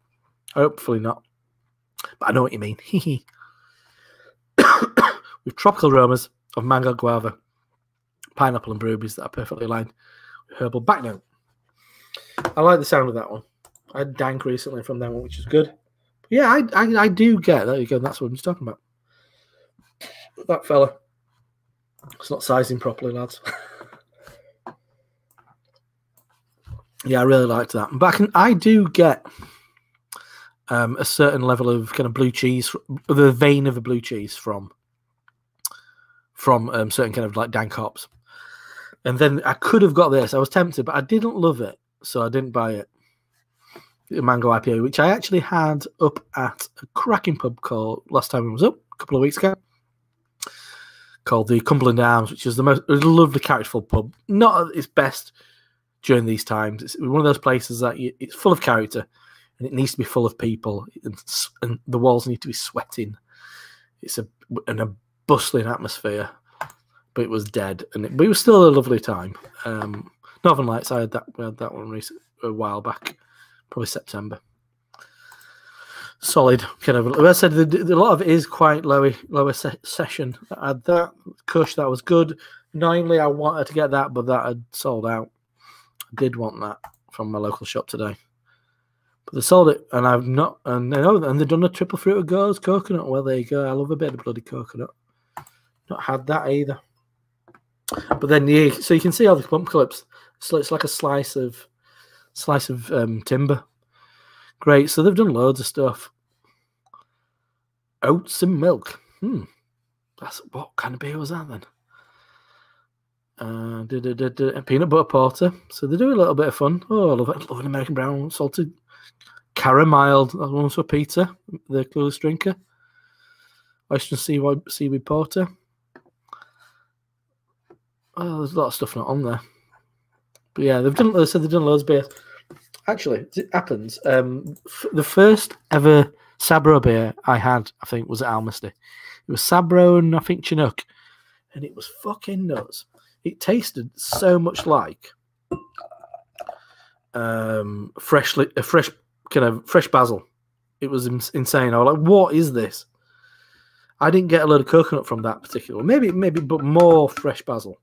Hopefully not. But I know what you mean. (laughs) with tropical aromas of mango, guava, pineapple, and blueberries that are perfectly aligned with herbal back note. I like the sound of that one. I had dank recently from that one, which is good. But yeah, I, I, I do get there you go. That's what I'm talking about. That fella, it's not sizing properly, lads. (laughs) yeah, I really liked that. But I, can, I do get um, a certain level of kind of blue cheese, the vein of a blue cheese from from um, certain kind of like dank hops. And then I could have got this. I was tempted, but I didn't love it, so I didn't buy it. Mango IPA, which I actually had up at a cracking pub called last time it was up a couple of weeks ago, called the Cumberland Arms, which is the most lovely characterful pub. Not at its best during these times. It's one of those places that you, it's full of character, and it needs to be full of people, and, and the walls need to be sweating. It's a and a bustling atmosphere, but it was dead, and it, but it was still a lovely time. Um, Northern Lights, I had that we had that one a while back, probably September. Solid kind of. Like I said, the, the, a lot of it is quite lower lower se- session. I had that Kush that was good. Annoyingly, I wanted to get that, but that had sold out. I did want that from my local shop today. But they sold it, and I've not, and they know, and they've done a triple fruit of goes coconut. Well, there you go. I love a bit of bloody coconut. Not had that either. But then yeah, so you can see all the pump clips. So it's like a slice of slice of um, timber. Great. So they've done loads of stuff. Oats and milk. Hmm. That's what kind of beer was that then? Uh, did, did, did, peanut butter porter. So they do a little bit of fun. Oh, I love it. I love an American brown salted caramel. That one's for Peter, the coolest drinker. Oyster seaweed, seaweed porter. Oh, there's a lot of stuff not on there. But yeah, they've done. They said they've done loads of beer. Actually, it happens. Um, f- the first ever Sabro beer I had, I think, was at Almasty. It was Sabro and I think Chinook, and it was fucking nuts. It tasted so much like um, freshly a fresh kind of fresh basil. It was insane. I was like, "What is this?" I didn't get a load of coconut from that particular. Maybe, maybe, but more fresh basil.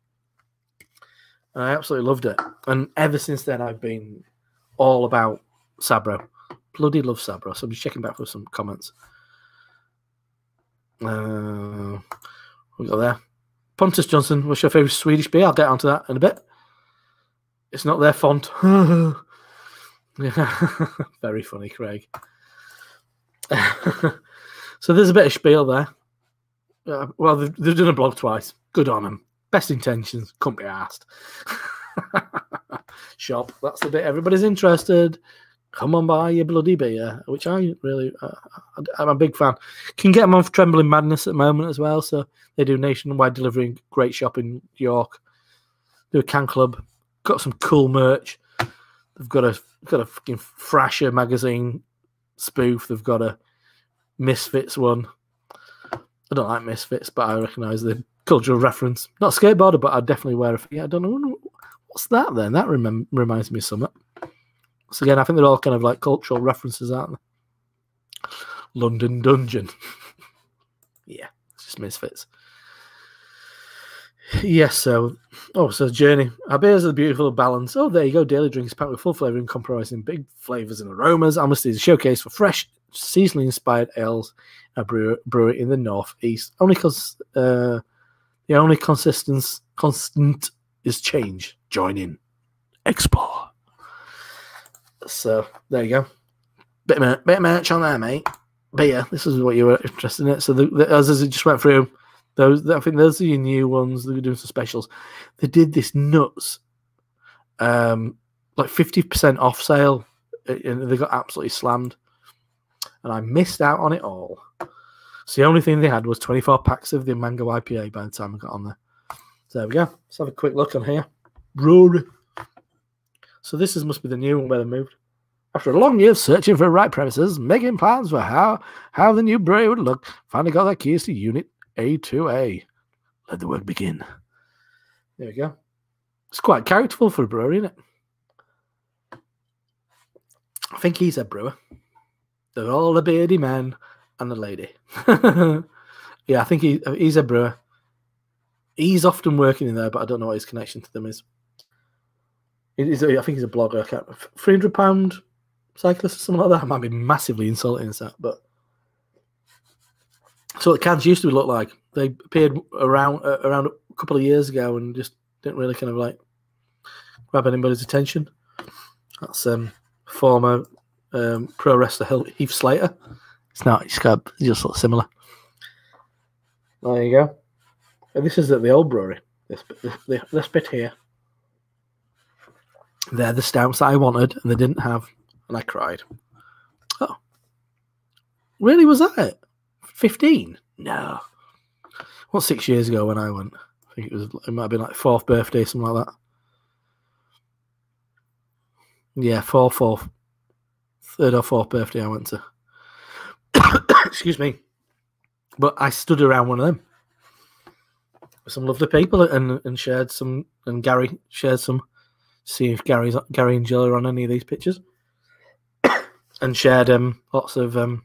I absolutely loved it. And ever since then, I've been all about Sabro. Bloody love Sabro. So I'm just checking back for some comments. Uh, we got there. Pontus Johnson, what's your favourite Swedish beer? I'll get onto that in a bit. It's not their font. (laughs) (laughs) Very funny, Craig. (laughs) so there's a bit of spiel there. Uh, well, they've, they've done a blog twice. Good on them. Best intentions, couldn't be asked. Shop, that's the bit everybody's interested. Come on, buy your bloody beer, which I really, uh, I'm a big fan. Can get them on Trembling Madness at the moment as well. So they do nationwide delivering, great shop in York. Do a can club, got some cool merch. They've got a got a fucking Thrasher magazine spoof. They've got a Misfits one. I don't like Misfits, but I recognise the cultural reference. Not skateboarder, but I'd definitely wear a. Yeah, I don't know. What's that then? That remem- reminds me of something. So again, I think they're all kind of like cultural references, aren't they? London Dungeon. (laughs) yeah, it's just misfits. Yes, so oh, so journey. Our beers are the beautiful balance. Oh, there you go. Daily drinks packed with full flavour and comprising big flavours and aromas. Almasty is a showcase for fresh, seasonally inspired ales. A brewer, brewery in the northeast. Only because uh, the only consistence constant is change. Join in, explore. So there you go. Bit of, bit of merch on there, mate. But yeah, this is what you were interested in. So the, the, as it just went through, those I think those are your new ones. They're doing some specials. They did this nuts, um, like fifty percent off sale, and they got absolutely slammed. And I missed out on it all. So the only thing they had was twenty four packs of the mango IPA by the time I got on there. So there we go. Let's have a quick look on here. Rory. So this is must be the new one where they moved. After a long year of searching for the right premises, making plans for how how the new brewery would look, finally got their keys to Unit A2A. Let the work begin. There we go. It's quite characterful for a brewery, isn't it? I think he's a brewer. They're all a beardy man and a lady. (laughs) yeah, I think he, he's a brewer. He's often working in there, but I don't know what his connection to them is. I think he's a blogger. I can't, 300 pound cyclist or something like that. I might be massively insulting that, but so the cans used to look like. They appeared around uh, around a couple of years ago and just didn't really kind of like grab anybody's attention. That's um former um, pro wrestler Heath Slater. It's not. It's got it's just look similar. There you go. And this is at the old brewery. This this, this bit here. They're the stouts that I wanted, and they didn't have and I cried. Oh, really? Was that it? 15? No. What, six years ago when I went? I think it was, it might have been like fourth birthday, something like that. Yeah, fourth, fourth, third or fourth birthday I went to. (coughs) Excuse me. But I stood around one of them with some lovely people and, and shared some, and Gary shared some. See if Gary's Gary and Jill are on any of these pictures (coughs) and shared um, lots of um,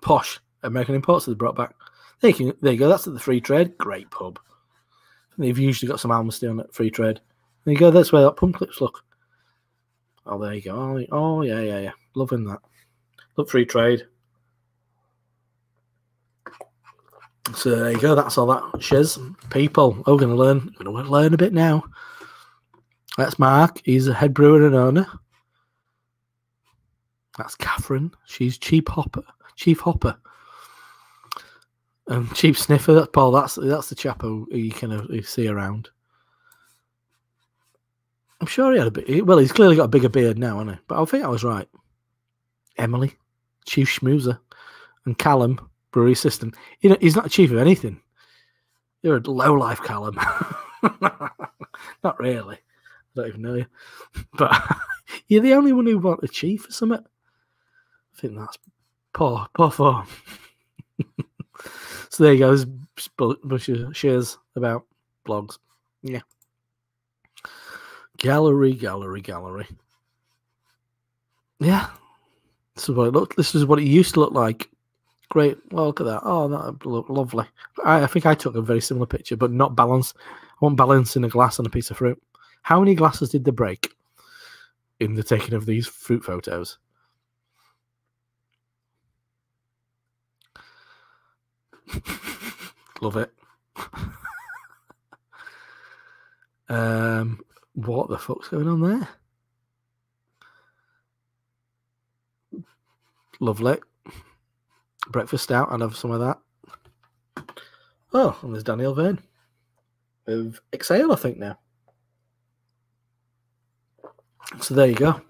posh American imports that they brought back. There you, can, there you go. That's at the Free Trade. Great pub. They've usually got some Almasty on at Free Trade. There you go. That's where that pump clips look. Oh, there you go. Oh, oh yeah, yeah, yeah. Loving that. Look, Free Trade. So there you go. That's all that shiz. People. Oh, going to learn. Going to learn a bit now. That's Mark. He's a head brewer and owner. That's Catherine. She's Cheap Hopper. Chief Hopper. Um, Cheap Sniffer. That's Paul. That's that's the chap who you kind of see around. I'm sure he had a bit. Well, he's clearly got a bigger beard now, hasn't he? But I think I was right. Emily, Chief Schmoozer, and Callum, brewery assistant. You know, he's not chief of anything. You're a low life, Callum. (laughs) not really. I don't even know you. (laughs) But (laughs) you're the only one who want a chief or something. I think that's poor, poor form. So there you go. There's a bunch of shares about blogs. Yeah. Gallery, gallery, gallery. Yeah. This is what it looked. This is what it used to look like. Great. Well, look at that. Oh, that look lovely. I, I think I took a very similar picture, but not balance. I want balance in a glass and a piece of fruit. How many glasses did they break in the taking of these fruit photos? (laughs) Love it. (laughs) um, what the fuck's going on there? Lovely. Breakfast out. I'll have some of that. Oh, and there's Daniel Vane of Exhale, I think now. So there you go.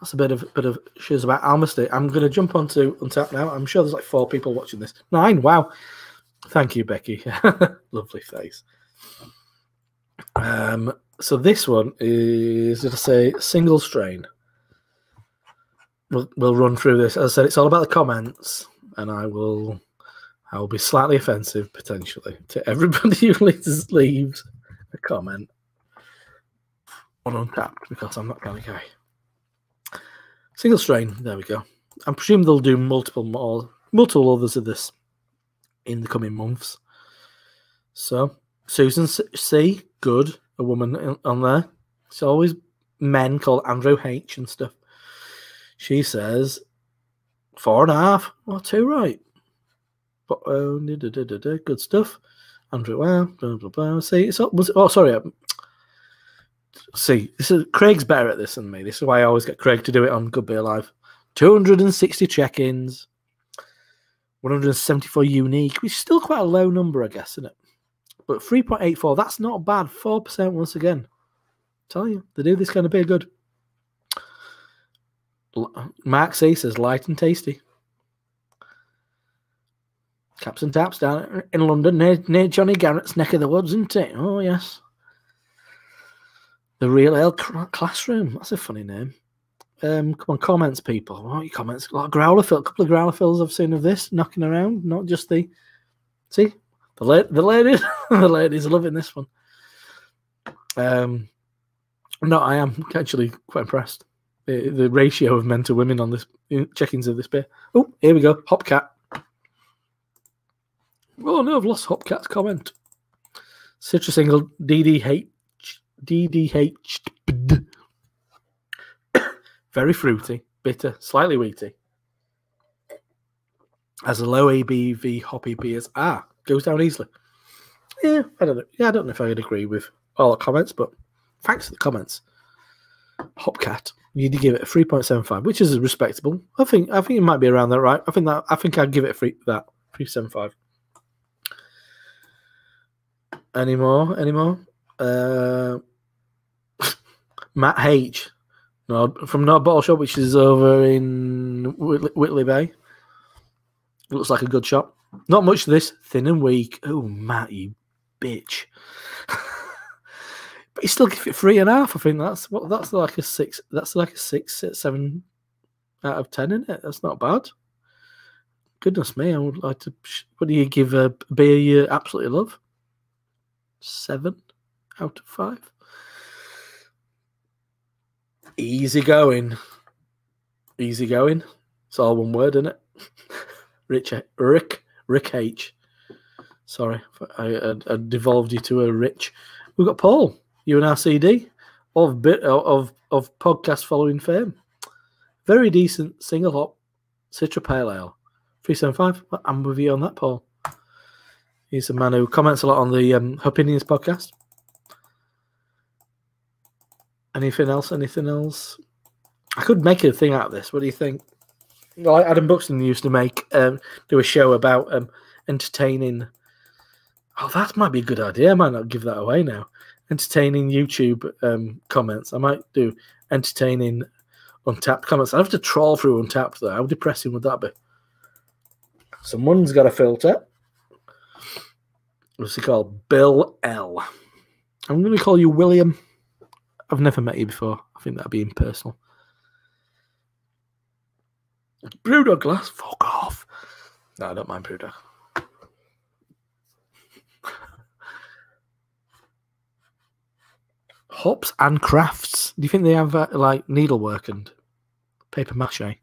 That's a bit of bit of shiz about Almasty. I'm going to jump onto Untappd now. I'm sure there's like four people watching this. Nine. Wow. Thank you, Becky. (laughs) Lovely face. Um. So this one is, did I say, single strain? We'll, we'll run through this. As I said, it's all about the comments, and I will, I will be slightly offensive potentially to everybody (laughs) who leaves, leaves a comment on Untappd because I'm not going to guy. Single strain. There we go. I'm presuming they'll do multiple more, multiple others of this in the coming months. So Susan C, good, a woman on there. It's always men called Andrew H and stuff. She says four and a half. or two right. But uh, good stuff. Andrew, well, blah, blah, blah. See, it's was oh sorry. See, this is Craig's better at this than me. This is why I always get Craig to do it on Good Be Alive. 260 check-ins, 174 unique, which is still quite a low number, I guess, isn't it? But 3.84, that's not bad. 4% once again. tell you, they do this kind of bit good. Mark C says light and tasty. Caps and taps down in London near, near Johnny Garrett's neck of the woods, isn't it? Oh, yes. The Real Ale Classroom. That's a funny name. Um, come on, comments, people. What your comments? A lot of growler fill, a couple of growler fills I've seen of this knocking around, not just the. See, the, la- the ladies, (laughs) the ladies are loving this one. Um, no, I am actually quite impressed. The, the ratio of men to women on this check-ins of this beer. Oh, here we go. Hopcat. Oh no, I've lost Hopcat's comment. Citrus single DDH DDH. (coughs) Very fruity, bitter, slightly wheaty. As a low ABV hoppy beers ah goes down easily. Yeah, I don't know. Yeah, I don't know if I'd agree with all the comments, but thanks for the comments. Hopcat, you did give it a three point seven five, which is respectable. I think I think it might be around that, right? I think that I think I'd give it a that three seven five. Any more? Any more? Uh, (laughs) Matt H. From No Bottle Shop, which is over in Whitley, Whitley Bay. Looks like a good shop. Not much this. Thin and weak. Oh, Matt, you bitch. (laughs) but you still give it three and a half. I think that's what that's like a six. That's like a six, seven out of ten, isn't it? That's not bad. Goodness me, I would like to. What do you give a beer you absolutely love? Seven out of five. Easy going. Easy going. It's all one word, isn't it? (laughs) Rich, Rick, Rick H. Sorry, I, I, I, devolved you to a rich. We've got Paul, UNRCD, of bit of of podcast following fame. Very decent single hop Citra Pale Ale, three seven five. I'm with you on that, Paul. He's a man who comments a lot on the um, Hopinions podcast. Anything else? Anything else? I could make a thing out of this. What do you think? Like Adam Buxton used to make um, do a show about um, entertaining. Oh, that might be a good idea. I might not give that away now. Entertaining YouTube um, comments. I might do entertaining Untappd comments. I have to trawl through Untappd though. How depressing would that be? Someone's got a filter. What's he called? Bill L. I'm going to call you William. I've never met you before. I think that'd be impersonal. Brewdog glass, fuck off. No, I don't mind Brewdog. Hops and crafts. Do you think they have uh, like needlework and paper mache?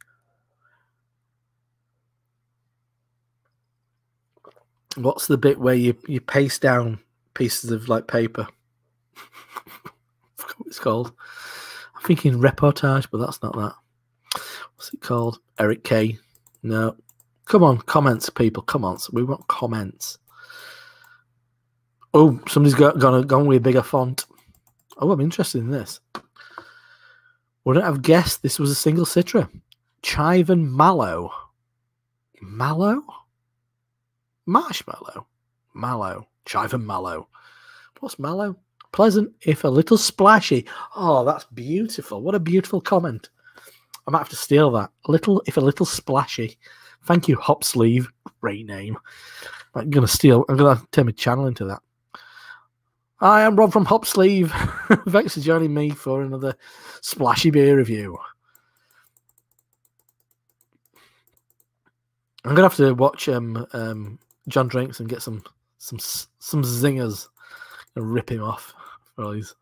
What's the bit where you, you paste down pieces of like paper? What it's called. I'm thinking reportage, but that's not that. What's it called? Eric K. No. Come on, comments, people. Come on. We want comments. Oh, somebody's got gone, gone with a bigger font. Oh, I'm interested in this. Wouldn't have guessed this was a single Citra. Chive and Mallow. Mallow? Marshmallow. Mallow. Chive and Mallow. What's mallow? Pleasant, if a little splashy. Oh, that's beautiful. What a beautiful comment. I might have to steal that. Little, if a little splashy. Thank you, Hop Sleeve. Great name. I'm gonna steal. I'm gonna turn my channel into that. Hi, I'm Rob from Hop Sleeve. (laughs) Thanks for joining me for another splashy beer review. I'm gonna have to watch um, um, John Drinks and get some some some zingers and rip him off all his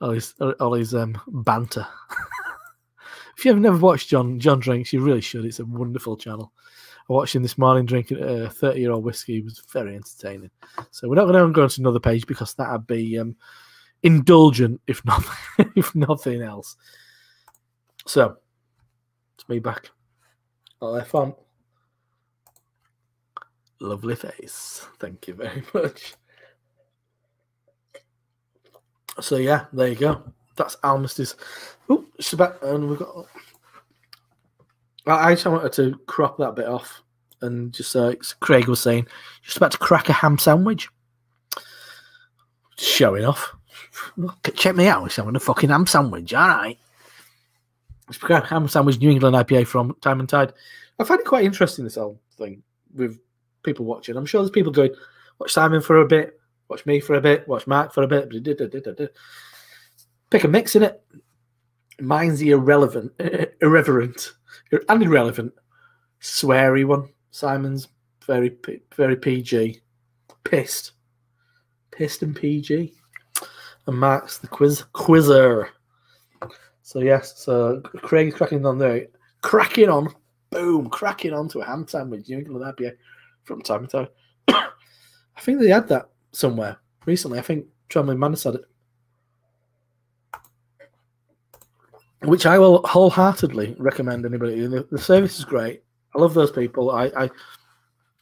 all his all his um, banter. (laughs) if you've never watched John John Drinks, you really should. It's a wonderful channel. I watched him this morning drinking a 30 year old whiskey. It was very entertaining. So we're not going to go on to another page because that'd be um, indulgent, if not, (laughs) if nothing else. So it's me back. Oh, font. Lovely face. Thank you very (laughs) much. So yeah, there you go. That's Almasty's. Oh, and we've got. I just wanted to crop that bit off and just uh, Craig was saying, just about to crack a ham sandwich. Showing off. Check me out. I'm having a fucking ham sandwich. All right. It's ham sandwich New England IPA from Time and Tide. I find it quite interesting this whole thing with people watching. I'm sure there's people going, watch Simon for a bit, watch me for a bit, watch Mark for a bit. Pick a mix in it. Mine's the irrelevant, (laughs) irreverent, and irrelevant, sweary one. Simon's very, very PG, pissed, pissed and PG, and Mark's the quiz quizzer. So yes, so Craig's cracking on there, cracking on, boom, cracking onto a ham sandwich. You England IPA from time to time. (coughs) I think they had that somewhere recently. I think Trembling Man said it. Which I will wholeheartedly recommend anybody. The, the service is great. I love those people. I, I,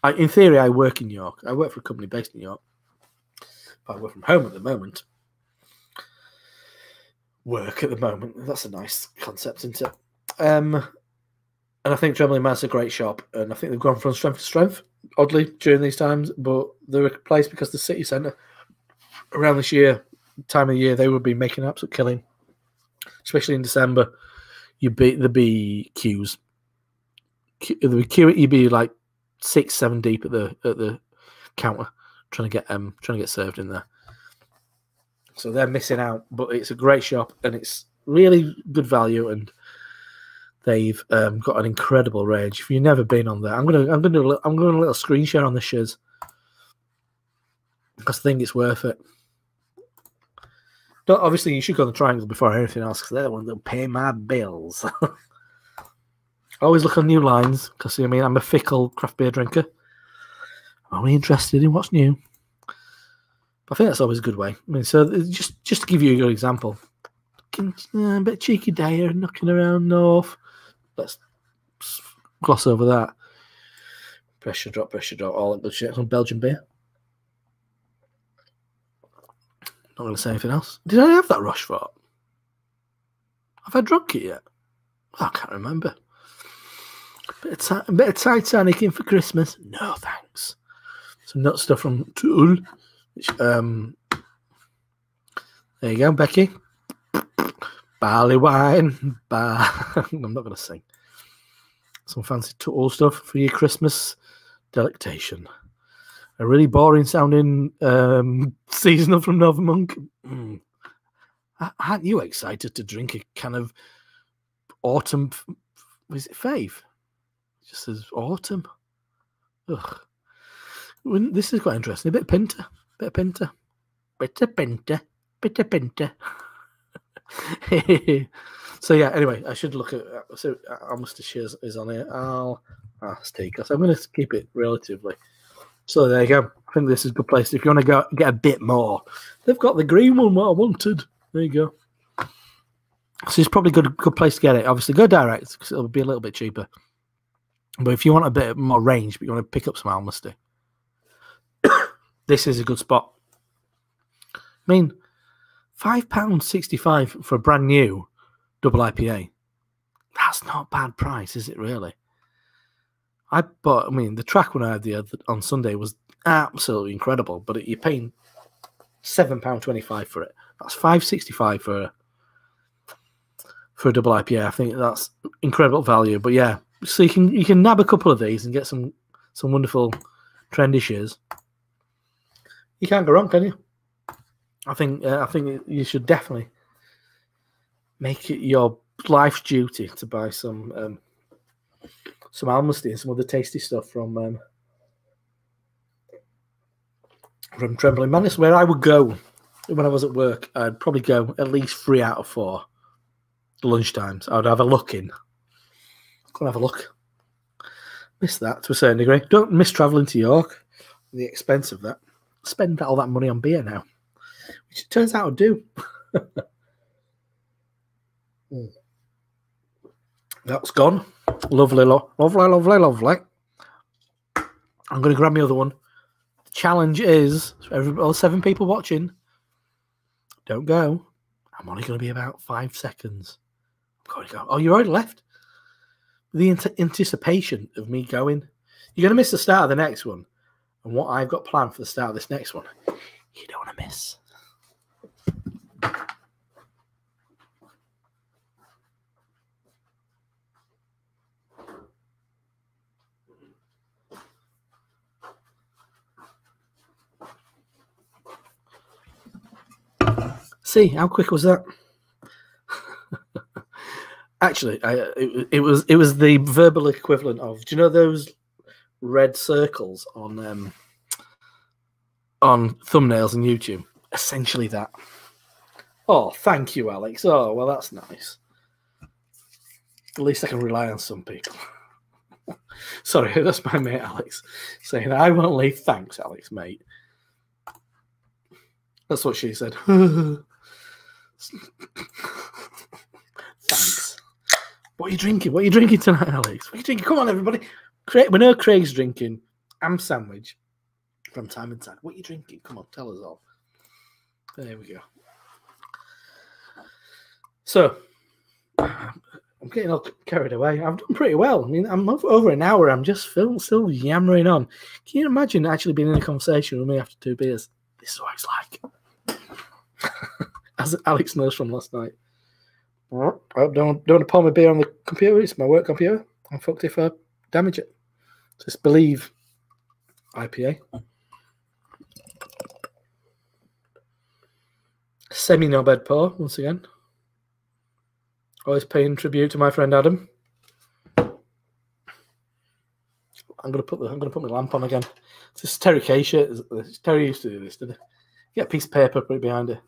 I, in theory, I work in York. I work for a company based in York. But I work from home at the moment. Work at the moment. That's a nice concept, isn't it? Um, and I think Trembling Madness a great shop, and I think they've gone from strength to strength, oddly, during these times. But they're a place because the city centre around this year, time of year, they would be making absolute killing, especially in December. You'd be there'd be queues. Be queue. You'd be like six, seven deep at the at the counter, trying to get um trying to get served in there. So they're missing out, but it's a great shop and it's really good value and they've um, got an incredible range. If you've never been on there, I'm gonna I'm gonna do a I'm going a little screen share on the shiz because I think it's worth it. Don't, obviously, you should go on the triangle before anything else because they're the ones that pay my bills. I (laughs) always look on new lines because I mean I'm a fickle craft beer drinker. I'm only interested in what's new. I think that's always a good way. I mean, so just just to give you a good example, a bit cheeky day here, knocking around north. Let's gloss over that. Pressure drop, pressure drop, all that good shit. Some Belgian beer. Not going to say anything else. Did I have that Rochefort? Have I drunk it yet? I can't remember. Bit of, a bit of Titanic in for Christmas. No thanks. Some nut stuff from To Øl. Which, um, there you go, Becky. Barley wine. (laughs) Bar. I'm not going to sing. Some fancy To Øl stuff for your Christmas delectation a really boring sounding um, (laughs) seasonal from Northern Monk. Mm. Aren't you excited to drink a kind of autumn? Was it fave? It just says autumn. Ugh. This is quite interesting. A bit of pinter. Bit of pinter. Bit of pinter. Bit of pinter. (laughs) so yeah. Anyway, I should look at. So almost a shares is on it. I'll ask because I'm going to keep it relatively so there you go. I think this is a good place if you want to go get a bit more. They've got the green one, what I wanted. There you go. So it's probably a good good place to get it. Obviously, go direct because it'll be a little bit cheaper. But if you want a bit more range, but you want to pick up some Almasty, (coughs) this is a good spot. I mean, five pounds sixty-five for a brand new double IPA. That's not a bad price, is it? Really? I bought. I mean, the track when I had the other on Sunday was absolutely incredible, but you're paying seven pound twenty five for it. That's five sixty five for a, for a double IPA. I think that's incredible value. But yeah, so you can you can nab a couple of these and get some some wonderful trendy shares. You can't go wrong, can you? I think uh, I think you should definitely make it your life's duty to buy some um, some Almasty and some other tasty stuff from um, from Trembling Madness, where I would go when I was at work. I'd probably go at least three out of four lunchtimes. I would have a look in. Go have a look. miss that to a certain degree. Don't miss travelling to York, the expense of that. Spend all that money on beer now, it turns out I do. mm. That's gone. Lovely, lo- lovely, lovely, lovely. I'm going to grab my other one. The challenge is all seven people watching, don't go. I'm only going to be about five seconds. I'm going to go. Oh, you're already left? The anticipation of me going. You're going to miss the start of the next one. And what I've got planned for the start of this next one, you don't want to miss. See, how quick was that? (laughs) Actually, I, it, it, was it was the verbal equivalent of. Do you know those red circles on um, on thumbnails on YouTube? Essentially that. Oh, thank you, Alex. Oh, well, that's nice. At least I can rely on some people. (laughs) Sorry, (laughs) that's my mate Alex saying, I won't leave. Thanks, Alex, mate. That's what she said. Thanks. What are you drinking? What are you drinking tonight, Alex? What are you drinking? Come on, everybody. Craig, we know Craig's drinking am sandwich from time and time. What are you drinking? Come on, tell us all. There we go. So, I'm getting all carried away. I've done pretty well. I mean, I'm over an hour. I'm just still, still yammering on. Can you imagine actually being in a conversation with me after two beers? This is what it's like. As Alex knows from last night. Oh, don't don't want to pour my beer on the computer. It's my work computer. I'm fucked if I damage it. Just believe IPA. Semi no bed pour once again. Always paying tribute to my friend Adam. I'm gonna put the I'm gonna put my lamp on again. This Terry K shirt. Terry used to do this, did he? Get a piece of paper, put it behind it.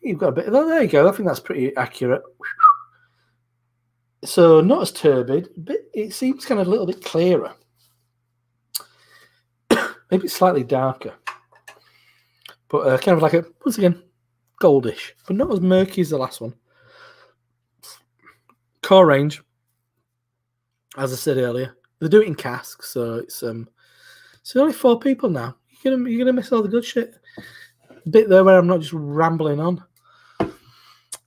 You've got a bit. Oh, there you go. I think that's pretty accurate. So not as turbid, but it seems kind of a little bit clearer. (coughs) Maybe slightly darker, but uh, kind of like a once again goldish, but not as murky as the last one. Core range, as I said earlier, they do it in casks, so it's um, so only four people now. You're gonna you're gonna miss all the good shit. A bit there where I'm not just rambling on.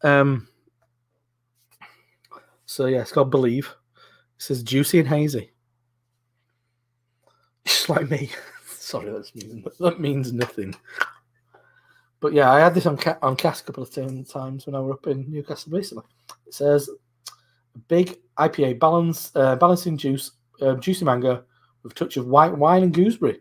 Um. So yeah, it's called Believe. It says juicy and hazy. (laughs) Just like me. (laughs) Sorry, that's mean, that means nothing. But yeah, I had this on ca- on cast a couple of times when I were up in Newcastle recently. It says big IPA balance uh, balancing juice, uh, juicy mango with touch of white wine and gooseberry.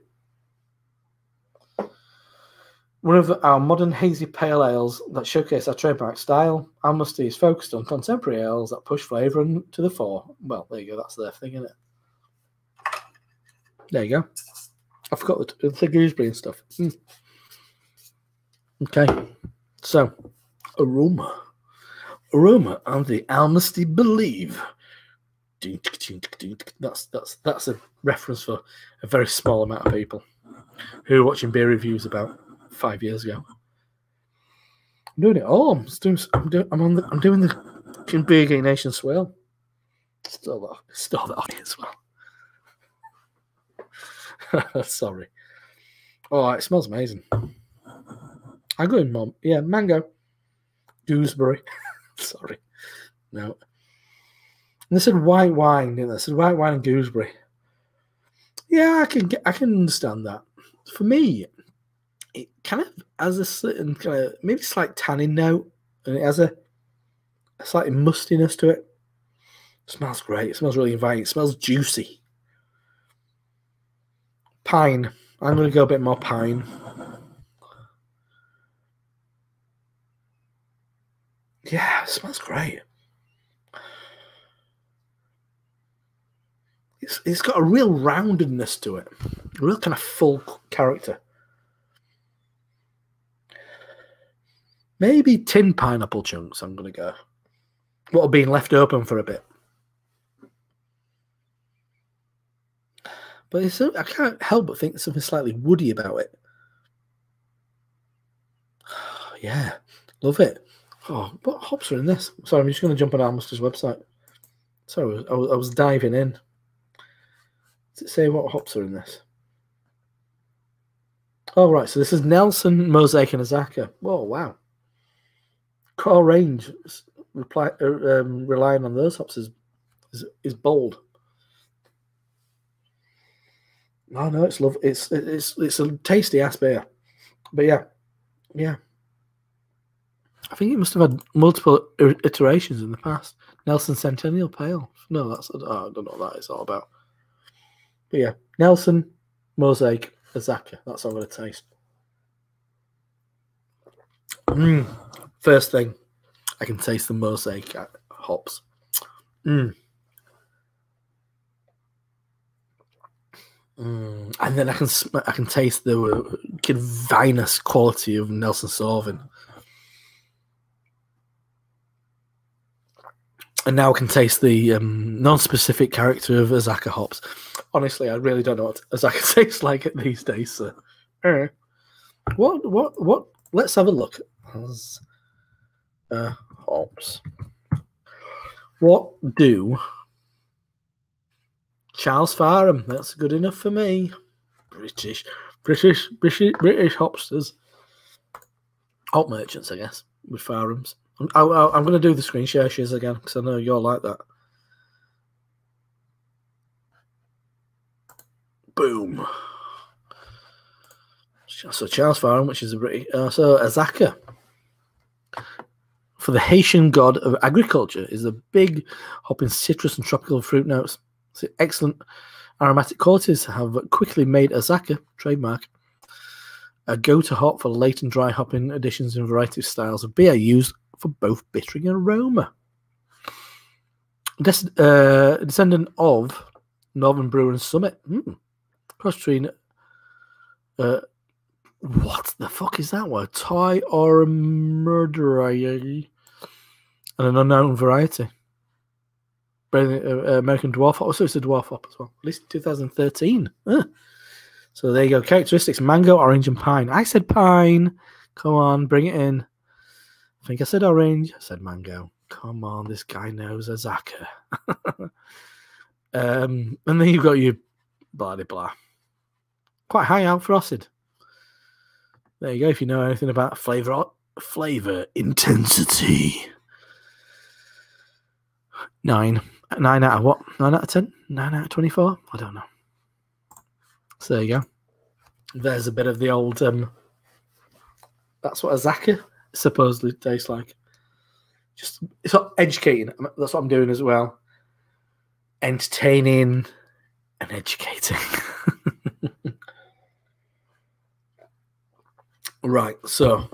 One of our modern hazy pale ales that showcase our trademark style, Almasty is focused on contemporary ales that push flavour to the fore. Well, there you go. That's their thing, isn't it? There you go. I forgot the, the gooseberry and stuff. Mm. Okay. So, aroma. Aroma of the Almasty Believe. That's that's that's a reference for a very small amount of people who are watching beer reviews about five years ago. I'm doing it all. I'm doing. I'm, doing, I'm on. The, I'm doing the Beer Nation swell. Still that. Still on (laughs) as well. (laughs) Sorry. Oh, it smells amazing. I go in, mom. Yeah, mango, gooseberry. (laughs) Sorry, no. And they said white wine. Didn't they? they said white wine and gooseberry. Yeah, I can get. I can understand that. For me, kind of has a certain kind of maybe slight tannin note, and it has a, a slightly mustiness to it. it. Smells great. It smells really inviting. It smells juicy. Pine. I'm going to go a bit more pine. Yeah, smells great. It's, it's got a real roundedness to it, a real kind of full character. Maybe tin pineapple chunks. I'm going to go. What have been left open for a bit. but it's, I can't help but think there's something slightly woody about it. (sighs) yeah, love it. Oh, what hops are in this? Sorry, I'm just going to jump on Almasty's website. Sorry, I was, I was diving in. Does it say what hops are in this? Oh, right. So this is Nelson, Mosaic, and Azacca. Oh, wow. Core range reply, uh, um, relying on those hops is, is, is bold. No, no, it's love. It's it's it's a tasty ass beer, but yeah, yeah. I think it must have had multiple iterations in the past. Nelson Centennial Pale. No, that's oh, I don't know what that is all about. But yeah, Nelson Mosaic Azacca. That's all I'm going to taste. Mm. First thing, I can taste the Mosaic hops. Mm. Mm. And then I can I can taste the uh, vinous quality of Nelson Sauvin. And now I can taste the um, non-specific character of Azacca hops. Honestly, I really don't know what Azacca (laughs) tastes like these days. So. Uh, what? What? What? Let's have a look. Uh, hops. What do Charles Faram? That's good enough for me. British, British, British, British hopsters, hop merchants, I guess, with Farams. I, am going to do the screen share shares again because I know you're like that. Boom. So Charles Faram, which is a British, uh, so Azacca for the Haitian god of agriculture is a big hopping citrus and tropical fruit notes. So excellent aromatic qualities have quickly made Azacca trademark a go-to hop for late and dry hopping additions in a variety of styles of beer used for both bittering and aroma. Des- uh, descendant of Northern Brewer and Summit. Mm. Cross between uh, what the fuck is that word? Toyomidori and an unknown variety. Uh, American dwarf. Also, it's a dwarf hop as well. At least 2013. So there you go. Characteristics: mango, orange, and pine. I said pine. Come on, bring it in. I think I said orange. I said mango. Come on, this guy knows Azacca. (laughs) um, and then you've got your blah blah blah. Quite high out frosted. There you go. If you know anything about flavor, flavor intensity. Nine, nine out of what? Nine out of ten? Nine out of twenty-four? I don't know. So there you go. There's a bit of the old. um That's what Azacca supposedly tastes like. Just it's not educating. That's what I'm doing as well. Entertaining and educating. (laughs) Right, so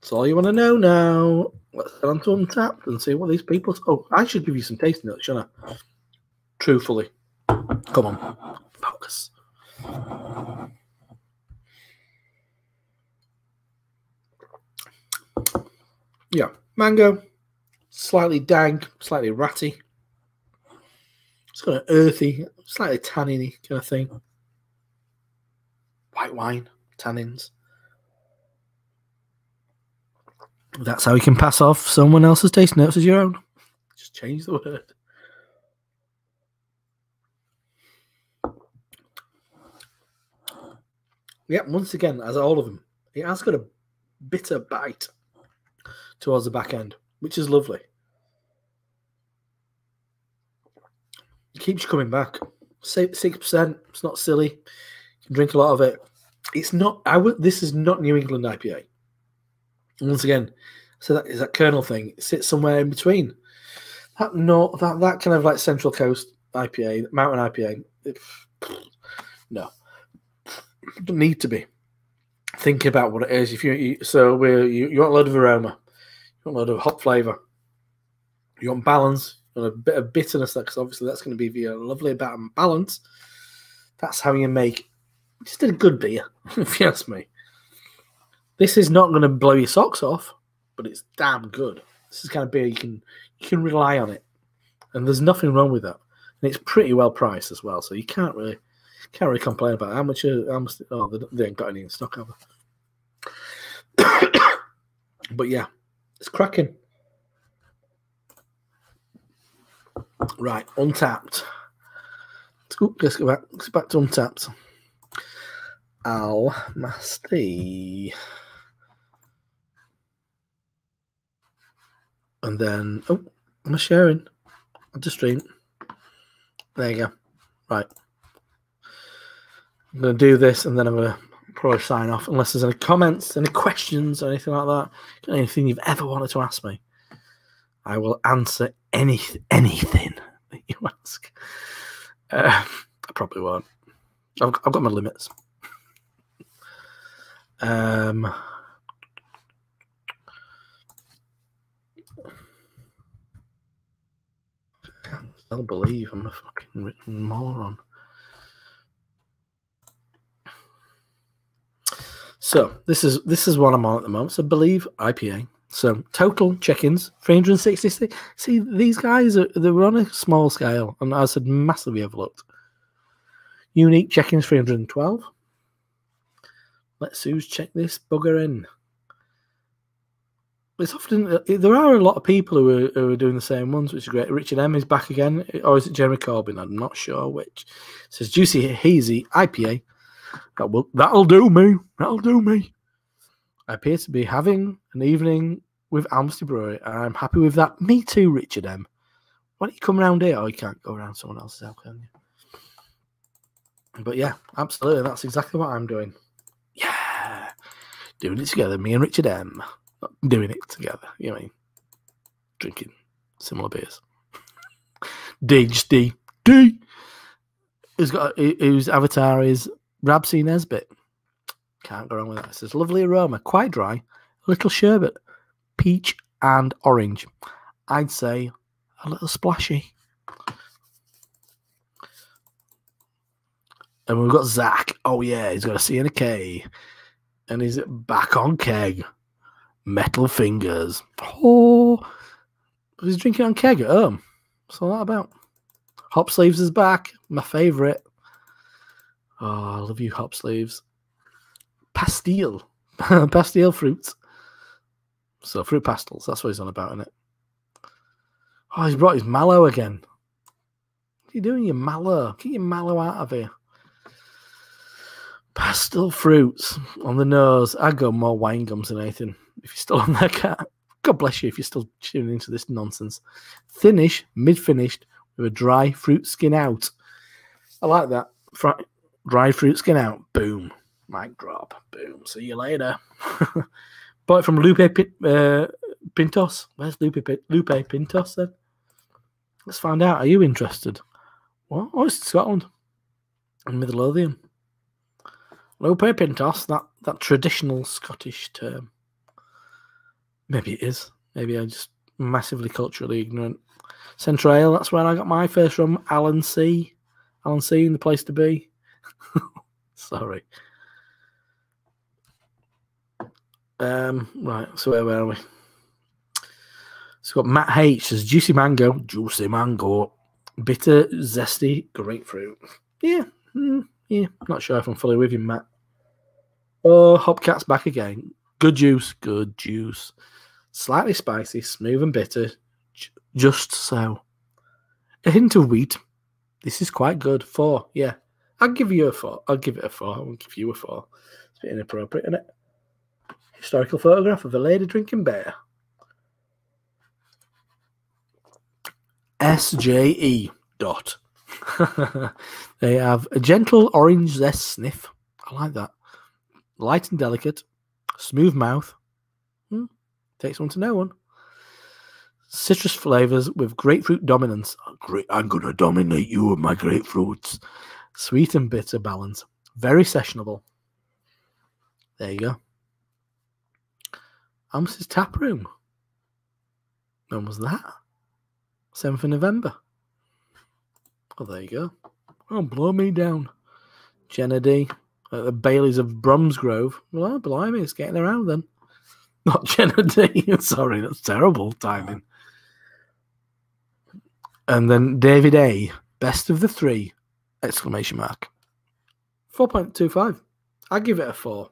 that's all you want to know now. Let's get on to Untappd and see what these people. Oh, I should give you some tasting notes, shouldn't I? Truthfully. Come on, focus. Yeah, mango, slightly dank, slightly ratty. It's got an earthy, slightly tanniny kind of thing. White wine tannins. That's how you can pass off someone else's taste notes as your own. Just change the word. Yeah, once again, as all of them, it has got a bitter bite towards the back end, which is lovely. It keeps coming back. Six percent. It's not silly. You can drink a lot of it it's not. I would. This is not New England IPA. once again, so that is that kernel thing. It sits somewhere in between. That no, that that kind of like Central Coast IPA, Mountain IPA. It, no, don't need to be. Think about what it is. If you, you so we you, you want a load of aroma, you want a load of hop flavor, you want balance, you want a bit of bitterness. Because obviously that's going to be via uh, lovely about balance. That's how you make just a good beer, (laughs) if you ask me. This is not going to blow your socks off, but it's damn good. This is kind of beer you can you can rely on it, and there's nothing wrong with that. and it's pretty well priced as well. So you can't really can't really complain about how much. uh, How much? Oh, they, they ain't got any in stock, they? (coughs) but yeah, it's cracking. Right, Untappd. Let's go back. Let's go back to Untappd. Al (laughs) Masti. And then, oh, I'm sharing on just stream. There you go. Right. I'm going to do this and then I'm going to probably sign off unless there's any comments, any questions, or anything like that. Anything you've ever wanted to ask me. I will answer any, anything that you (laughs) ask. Uh, I probably won't. I've, I've got my limits. Um, I still believe I'm a fucking written moron. So this is this is what I'm on at the moment. So believe IPA. So total check-ins 366. See these guys are they were on a small scale, and I said massively overlooked. Unique check-ins 312. Let's who's check this bugger in. It's often uh, there are a lot of people who are, who are doing the same ones, which is great. Richard M is back again, or is it Jeremy Corbyn? I'm not sure which. It says juicy hazy IPA. That will that'll do me. That'll do me. I appear to be having an evening with Almasty Brewery, and I'm happy with that. Me too, Richard M. Why don't you come around here? Oh, you can't go around someone else's house, can you? But yeah, absolutely. That's exactly what I'm doing. Doing it together, me and Richard M. Not doing it together. You know I mean? Drinking similar beers. (laughs) D, just D. D. Who's got whose avatar is Rab C. Nesbitt. Can't go wrong with that. It says lovely aroma, quite dry, a little sherbet, peach and orange. I'd say a little splashy. And we've got Zach. Oh yeah, he's got a C and a K. And he's back on keg. Metal fingers. Oh he's drinking on keg at home. What's all that about? Hop sleeves is back. My favourite. Oh, I love you, hop sleeves. Pastille. (laughs) Pastille fruits. So fruit pastels, that's what he's on about, isn't it? Oh, he's brought his mallow again. What are you doing, your mallow? Get your mallow out of here. Pastel fruits on the nose. I go more wine gums than anything. If you're still (laughs) on that cat, God bless you if you're still tuning into this nonsense. Finish, mid finished, with a dry fruit skin out. I like that. Fry, dry fruit skin out. Boom. Mic drop. Boom. See you later. (laughs) Bought from Lupe uh, Pintos. Where's Lupe, Lupe Pintos then? Let's find out. Are you interested? What? Oh, it's Scotland. In Midlothian. Lupe Pintos, that, that traditional Scottish term. Maybe it is. Maybe I'm just massively culturally ignorant. Central Ale, that's where I got my first from. Alan C. Alan C. in the place to be. (laughs) Sorry. Um, right, so where were we? We've got Matt H says juicy mango, juicy mango, bitter, zesty grapefruit. Yeah, mm, yeah. Not sure if I'm fully with you, Matt. Oh, Hopcat's back again. Good juice, good juice. Slightly spicy, smooth and bitter, just so. A hint of wheat. This is quite good. Four, yeah. I'll give you a four. I'll give it a four. I'll give you a four. It's a bit inappropriate, isn't it? Historical photograph of a lady drinking beer. SJE dot. (laughs) they have a gentle orange zest sniff. I like that. Light and delicate. Smooth mouth. Hmm. Takes one to know one. Citrus flavors with grapefruit dominance. Great, I'm going to dominate you with my grapefruits. Sweet and bitter balance. Very sessionable. There you go. Ams's Tap Room. When was that? 7th of November. Oh, there you go. Oh, blow me down. Jenna D. The Baileys of Bromsgrove. Well, blimey, it's getting around then. (laughs) Not Jenna D. (laughs) Sorry, that's terrible timing. And then David A. Best of the three! Exclamation mark. 4.25. I give it a four.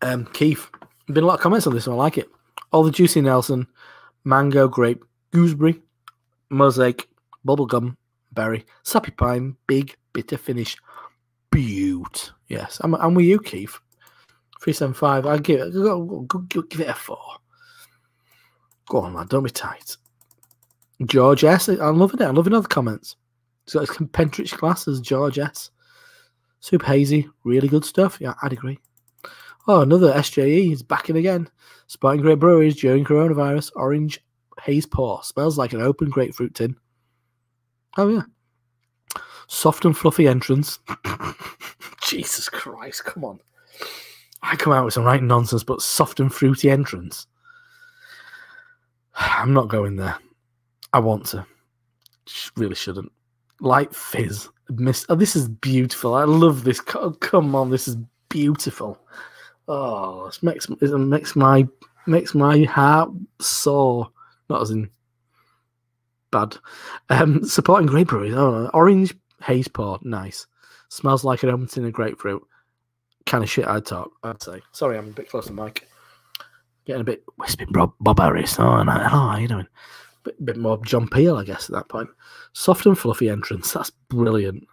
Um, Keith, been a lot of comments on this one. I like it. All the juicy Nelson, mango, grape, gooseberry, mosaic, bubblegum, berry, sappy pine, big, bitter finish. Beaut. Yes, I'm, I'm with you, Keith. 375. I give it, go, give it a four. Go on, lad. Don't be tight. George S. I'm loving it. I'm loving all the comments. He's got his Pentrich glasses, George S. Super hazy. Really good stuff. Yeah, I'd agree. Oh, another SJE is back in again. Spartan Great Breweries during coronavirus. Orange haze pour. Smells like an open grapefruit tin. Oh, yeah. Soft and fluffy entrance. (laughs) Jesus Christ, come on. I come out with some right nonsense, but soft and fruity entrance. (sighs) I'm not going there. I want to. Really shouldn't. Light fizz. Miss. Oh, this is beautiful. I love this. Oh, come on, this is beautiful. Oh, this makes it makes my makes my heart sore. Not as in bad. Um, supporting grape breweries. Oh, orange haze pour, nice. Smells like an open tin of grapefruit. Kind of shit I'd talk. I'd say. Sorry, I'm a bit close to mic. Getting a bit whispering, Bob, Bob Harris. Oh, no, how you doing? Bit, bit more John Peel, I guess, at that point. Soft and fluffy entrance. That's brilliant.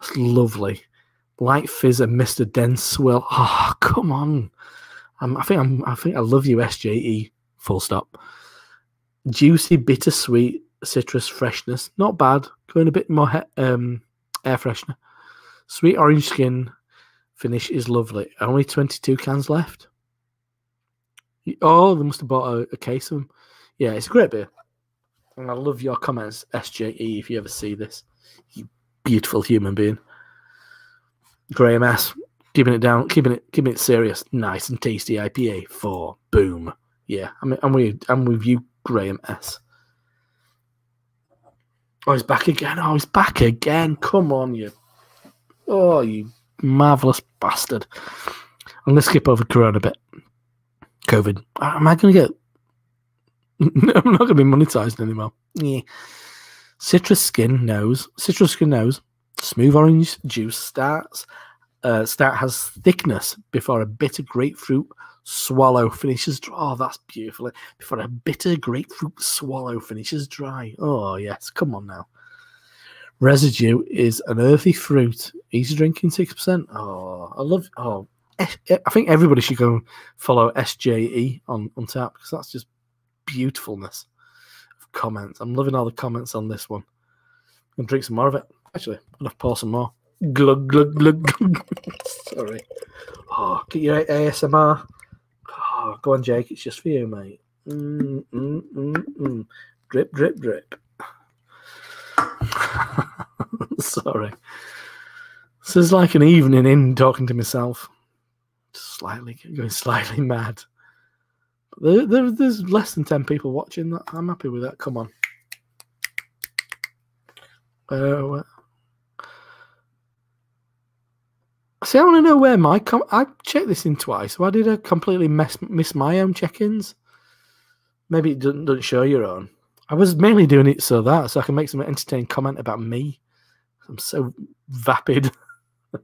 That's lovely. Light fizz and Mr. Dense Swirl. Oh, come on. I think I'm. I think I love you, SJE. Full stop. Juicy, bittersweet citrus freshness. Not bad. Going a bit more um, air freshener. Sweet orange skin finish is lovely. Only 22 cans left. Oh, they must have bought a, a case of them. Yeah, it's a great beer. And I love your comments, SJE, if you ever see this. You beautiful human being. Graham S. Keeping it down, keeping it keeping it serious. Nice and tasty IPA. Four. Boom. Yeah, I'm, I'm with I'm with you, Graham S. Oh, he's back again. Oh, he's back again. Come on, you. Oh, you marvelous bastard. I'm going to skip over Corona a bit. COVID. Am I going to get. (laughs) I'm not going to be monetized anymore. Yeah. Citrus skin nose. Citrus skin nose. Smooth orange juice starts. Uh, start has thickness before a bitter grapefruit swallow finishes dry. Oh, that's beautiful. Before a bitter grapefruit swallow finishes dry. Oh, yes. Come on now. Residue is an earthy fruit. Easy drinking, 6%. Oh, I love Oh, eh, I think everybody should go follow SJE on, on tap because that's just beautifulness of comments. I'm loving all the comments on this one. I'm going to drink some more of it. Actually, I'm going to pour some more. Glug, glug, glug, glug. (laughs) Sorry. Oh, get your ASMR. Oh, go on, Jake. It's just for you, mate. Mm, mm, mm, mm. Drip, drip, drip. (laughs) Sorry. This is like an evening in talking to myself. Slightly going slightly mad. There, there, there's less than 10 people watching that. I'm happy with that. Come on. Uh, See, I want to know where my com- I checked this in twice. Why did I completely mess, miss my own check-ins? Maybe it doesn't, doesn't show your own. I was mainly doing it so that so I can make some entertaining comment about me. I'm so vapid. (laughs)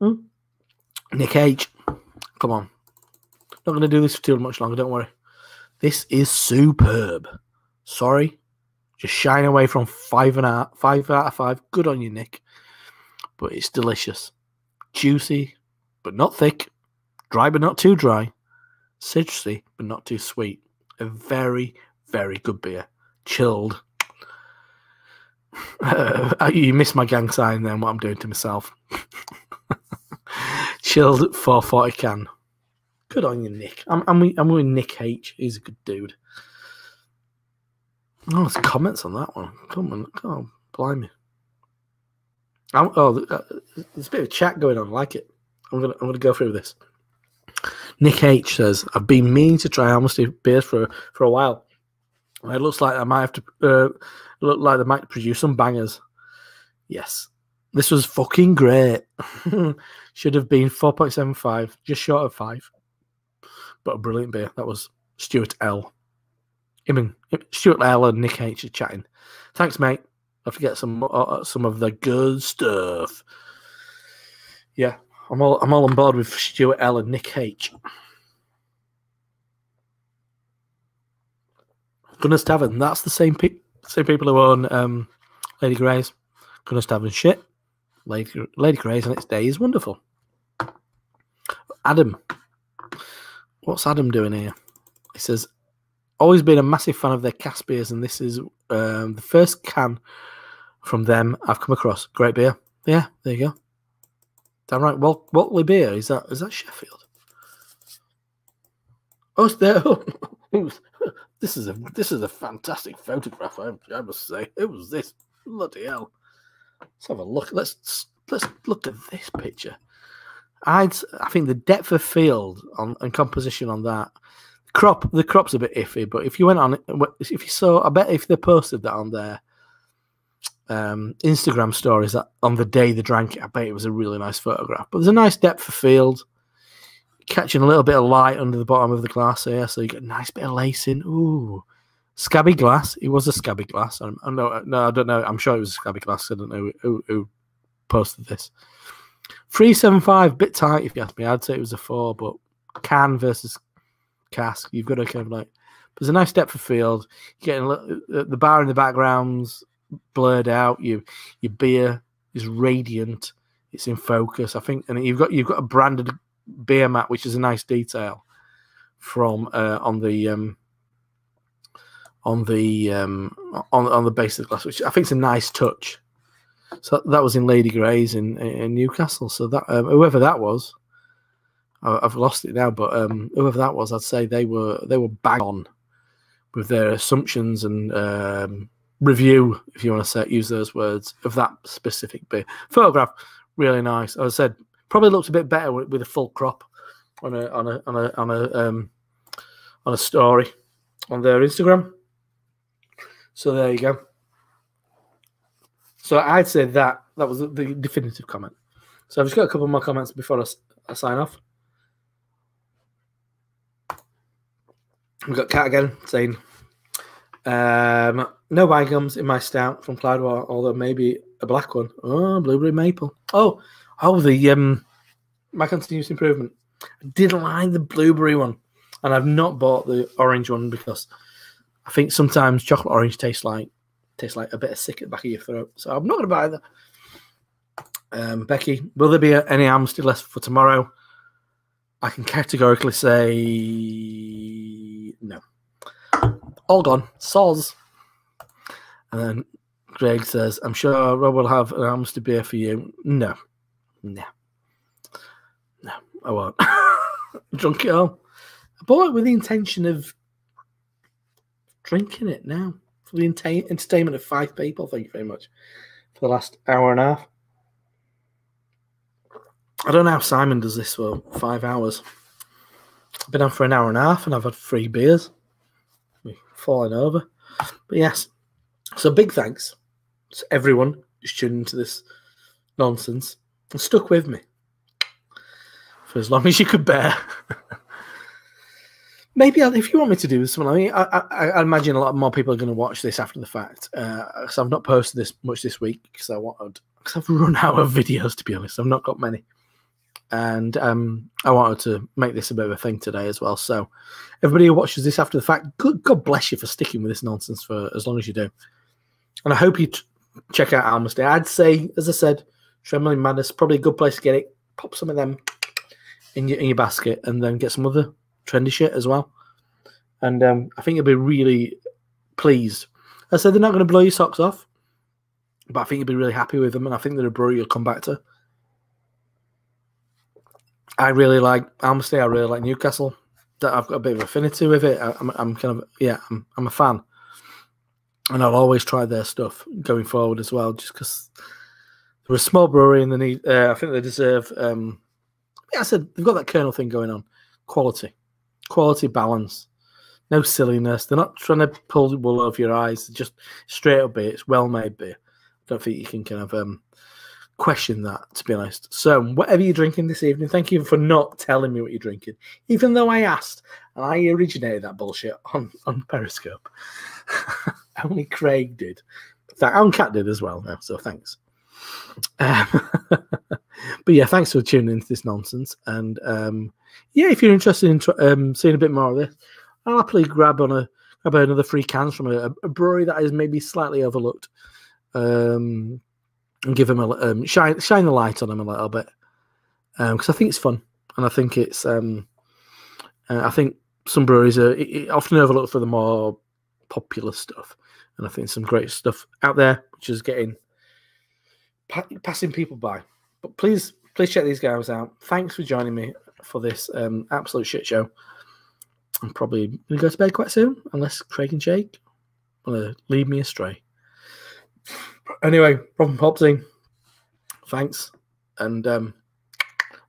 hmm? Nick H, come on. Not going to do this for too much longer. Don't worry. This is superb. Sorry, just shying away from five and a half, five out of five. Good on you, Nick but it's delicious. Juicy, but not thick. Dry, but not too dry. Citrusy, but not too sweet. A very, very good beer. Chilled. Uh, (laughs) you missed my gang sign then, what I'm doing to myself. (laughs) Chilled 440 can. Good on you, Nick. I'm, I'm, with, I'm with Nick H. He's a good dude. Oh, there's comments on that one. Come on, come on, blimey. I'm, oh, uh, there's a bit of chat going on. I like it. I'm gonna I'm gonna go through this. Nick H says, "I've been meaning to try Almasty beers for for a while. It looks like I might have to uh, look like they might produce some bangers. Yes, this was fucking great. (laughs) Should have been four point seven five, just short of five, but a brilliant beer. That was Stuart L. him and Stuart L and Nick H are chatting. Thanks, mate. I forget some uh, some of the good stuff. Yeah, I'm all I'm all on board with Stuart L and Nick H. Gunners Tavern. That's the same pe- same people who own um, Lady Grey's. Gunners Tavern shit. Lady Lady Grey's on its day is wonderful. Adam, what's Adam doing here? He says, always been a massive fan of their cask beers, and this is um, the first can from them I've come across. Great beer. Yeah, there you go. Damn right. Well, Watley beer is that? Is that Sheffield? Oh, there. (laughs) Oh, this is a this is a fantastic photograph. I, I must say, it was this bloody hell. Let's have a look. Let's let's look at this picture. I'd I think the depth of field on and composition on that crop the crop's a bit iffy, but if you went on if you saw, I bet if they posted that on their um, Instagram stories that on the day they drank it, I bet it was a really nice photograph. But there's a nice depth of field, catching a little bit of light under the bottom of the glass here, so you get a nice bit of lacing. Ooh, scabby glass. It was a scabby glass. I, I no, no, I don't know. I'm sure it was a scabby glass. I don't know who, who posted this. Three seven five, bit tight if you ask me. I'd say it was a four, but can versus cask. You've got to kind of like. There's a nice depth of field. You're getting little, the bar in the background's blurred out. You your beer is radiant. It's in focus. I think, and you've got you've got a branded beer mat, which is a nice detail from uh, on the um, on the um, on on the base of the glass, which I think is a nice touch. So that was in Lady Grey's in in Newcastle. So that um, whoever that was, I've lost it now, but um, whoever that was, I'd say they were they were bang on with their assumptions and um, review, if you want to say use those words of that specific beer. Photograph really nice. As I said, probably looks a bit better with, with a full crop on a on a on a on a um, on a story on their Instagram. So there you go. So I'd say that that was the definitive comment. So I've just got a couple more comments before I, I sign off. We've got Cat again saying, um, no gums in my stout from Cloudwater, although maybe a black one. Oh, blueberry maple. Oh, oh, the um, my continuous improvement. I didn't like the blueberry one, and I've not bought the orange one because I think sometimes chocolate orange tastes like tastes like a bit of sick at the back of your throat. So I'm not going to buy that. Um, Becky, will there be any Amstel left for tomorrow? I can categorically say no. All gone. Soz. And then Greg says, I'm sure Rob will have an Amstel beer for you. No. No. No, I won't. (laughs) Drunk it all. I bought it with the intention of drinking it now for the entertainment of five people. Thank you very much for the last hour and a half. I don't know how Simon does this for five hours. I've been on for an hour and a half and I've had three beers. Falling over. But yes. So big thanks to everyone who's tuned into this nonsense and stuck with me for as long (laughs) as you could bear. Maybe if you want me to do something, I mean, I, I, I imagine a lot more people are going to watch this after the fact. Uh, I've not posted this much this week because I wanted, because I've run out of videos to be honest. I've not got many and um, I wanted to make this a bit of a thing today as well. So, everybody who watches this after the fact, good God bless you for sticking with this nonsense for as long as you do. And I hope you t- check out Alma's I'd say, as I said, Trembling Madness probably a good place to get it. Pop some of them in your in your basket, and then get some other trendy shit as well. And um, I think you'll be really pleased. I said they're not going to blow your socks off, but I think you'll be really happy with them, and I think they're a brewery you'll come back to. I really like Almasty. I really like Newcastle. I've got a bit of affinity with it. I, am I'm kind of yeah. I'm, I'm a fan, and I'll always try their stuff going forward as well. Just because they're a small brewery and they need. Uh, I think they deserve. Um, yeah, I said they've got that kernel thing going on. Quality, quality balance. No silliness. They're not trying to pull the wool over your eyes. just straight up beer. It's well made beer. I don't think you can kind of um, question that, to be honest. So, whatever you're drinking this evening, thank you for not telling me what you're drinking, even though I asked and I originated that bullshit on, on Periscope. (laughs) (laughs) Only Craig did. That and Cat did as well now, so thanks. Um, (laughs) but yeah, thanks for tuning into this nonsense. And um, yeah, if you're interested in um, seeing a bit more of this, I'll happily grab on a grab another free cans from a, a brewery that is maybe slightly overlooked. Um, and give them a um, shine shine the light on them a little bit because um, I think it's fun and I think it's um, uh, I think some breweries are often overlooked for the more popular stuff and I think some great stuff out there which is getting pa- passing people by. But please please check these guys out. Thanks for joining me for this um, absolute shit show. I'm probably gonna go to bed quite soon unless Craig and Jake want to lead me astray. Anyway, Robin Popsy, thanks. And um,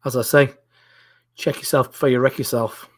as I say, check yourself before you wreck yourself.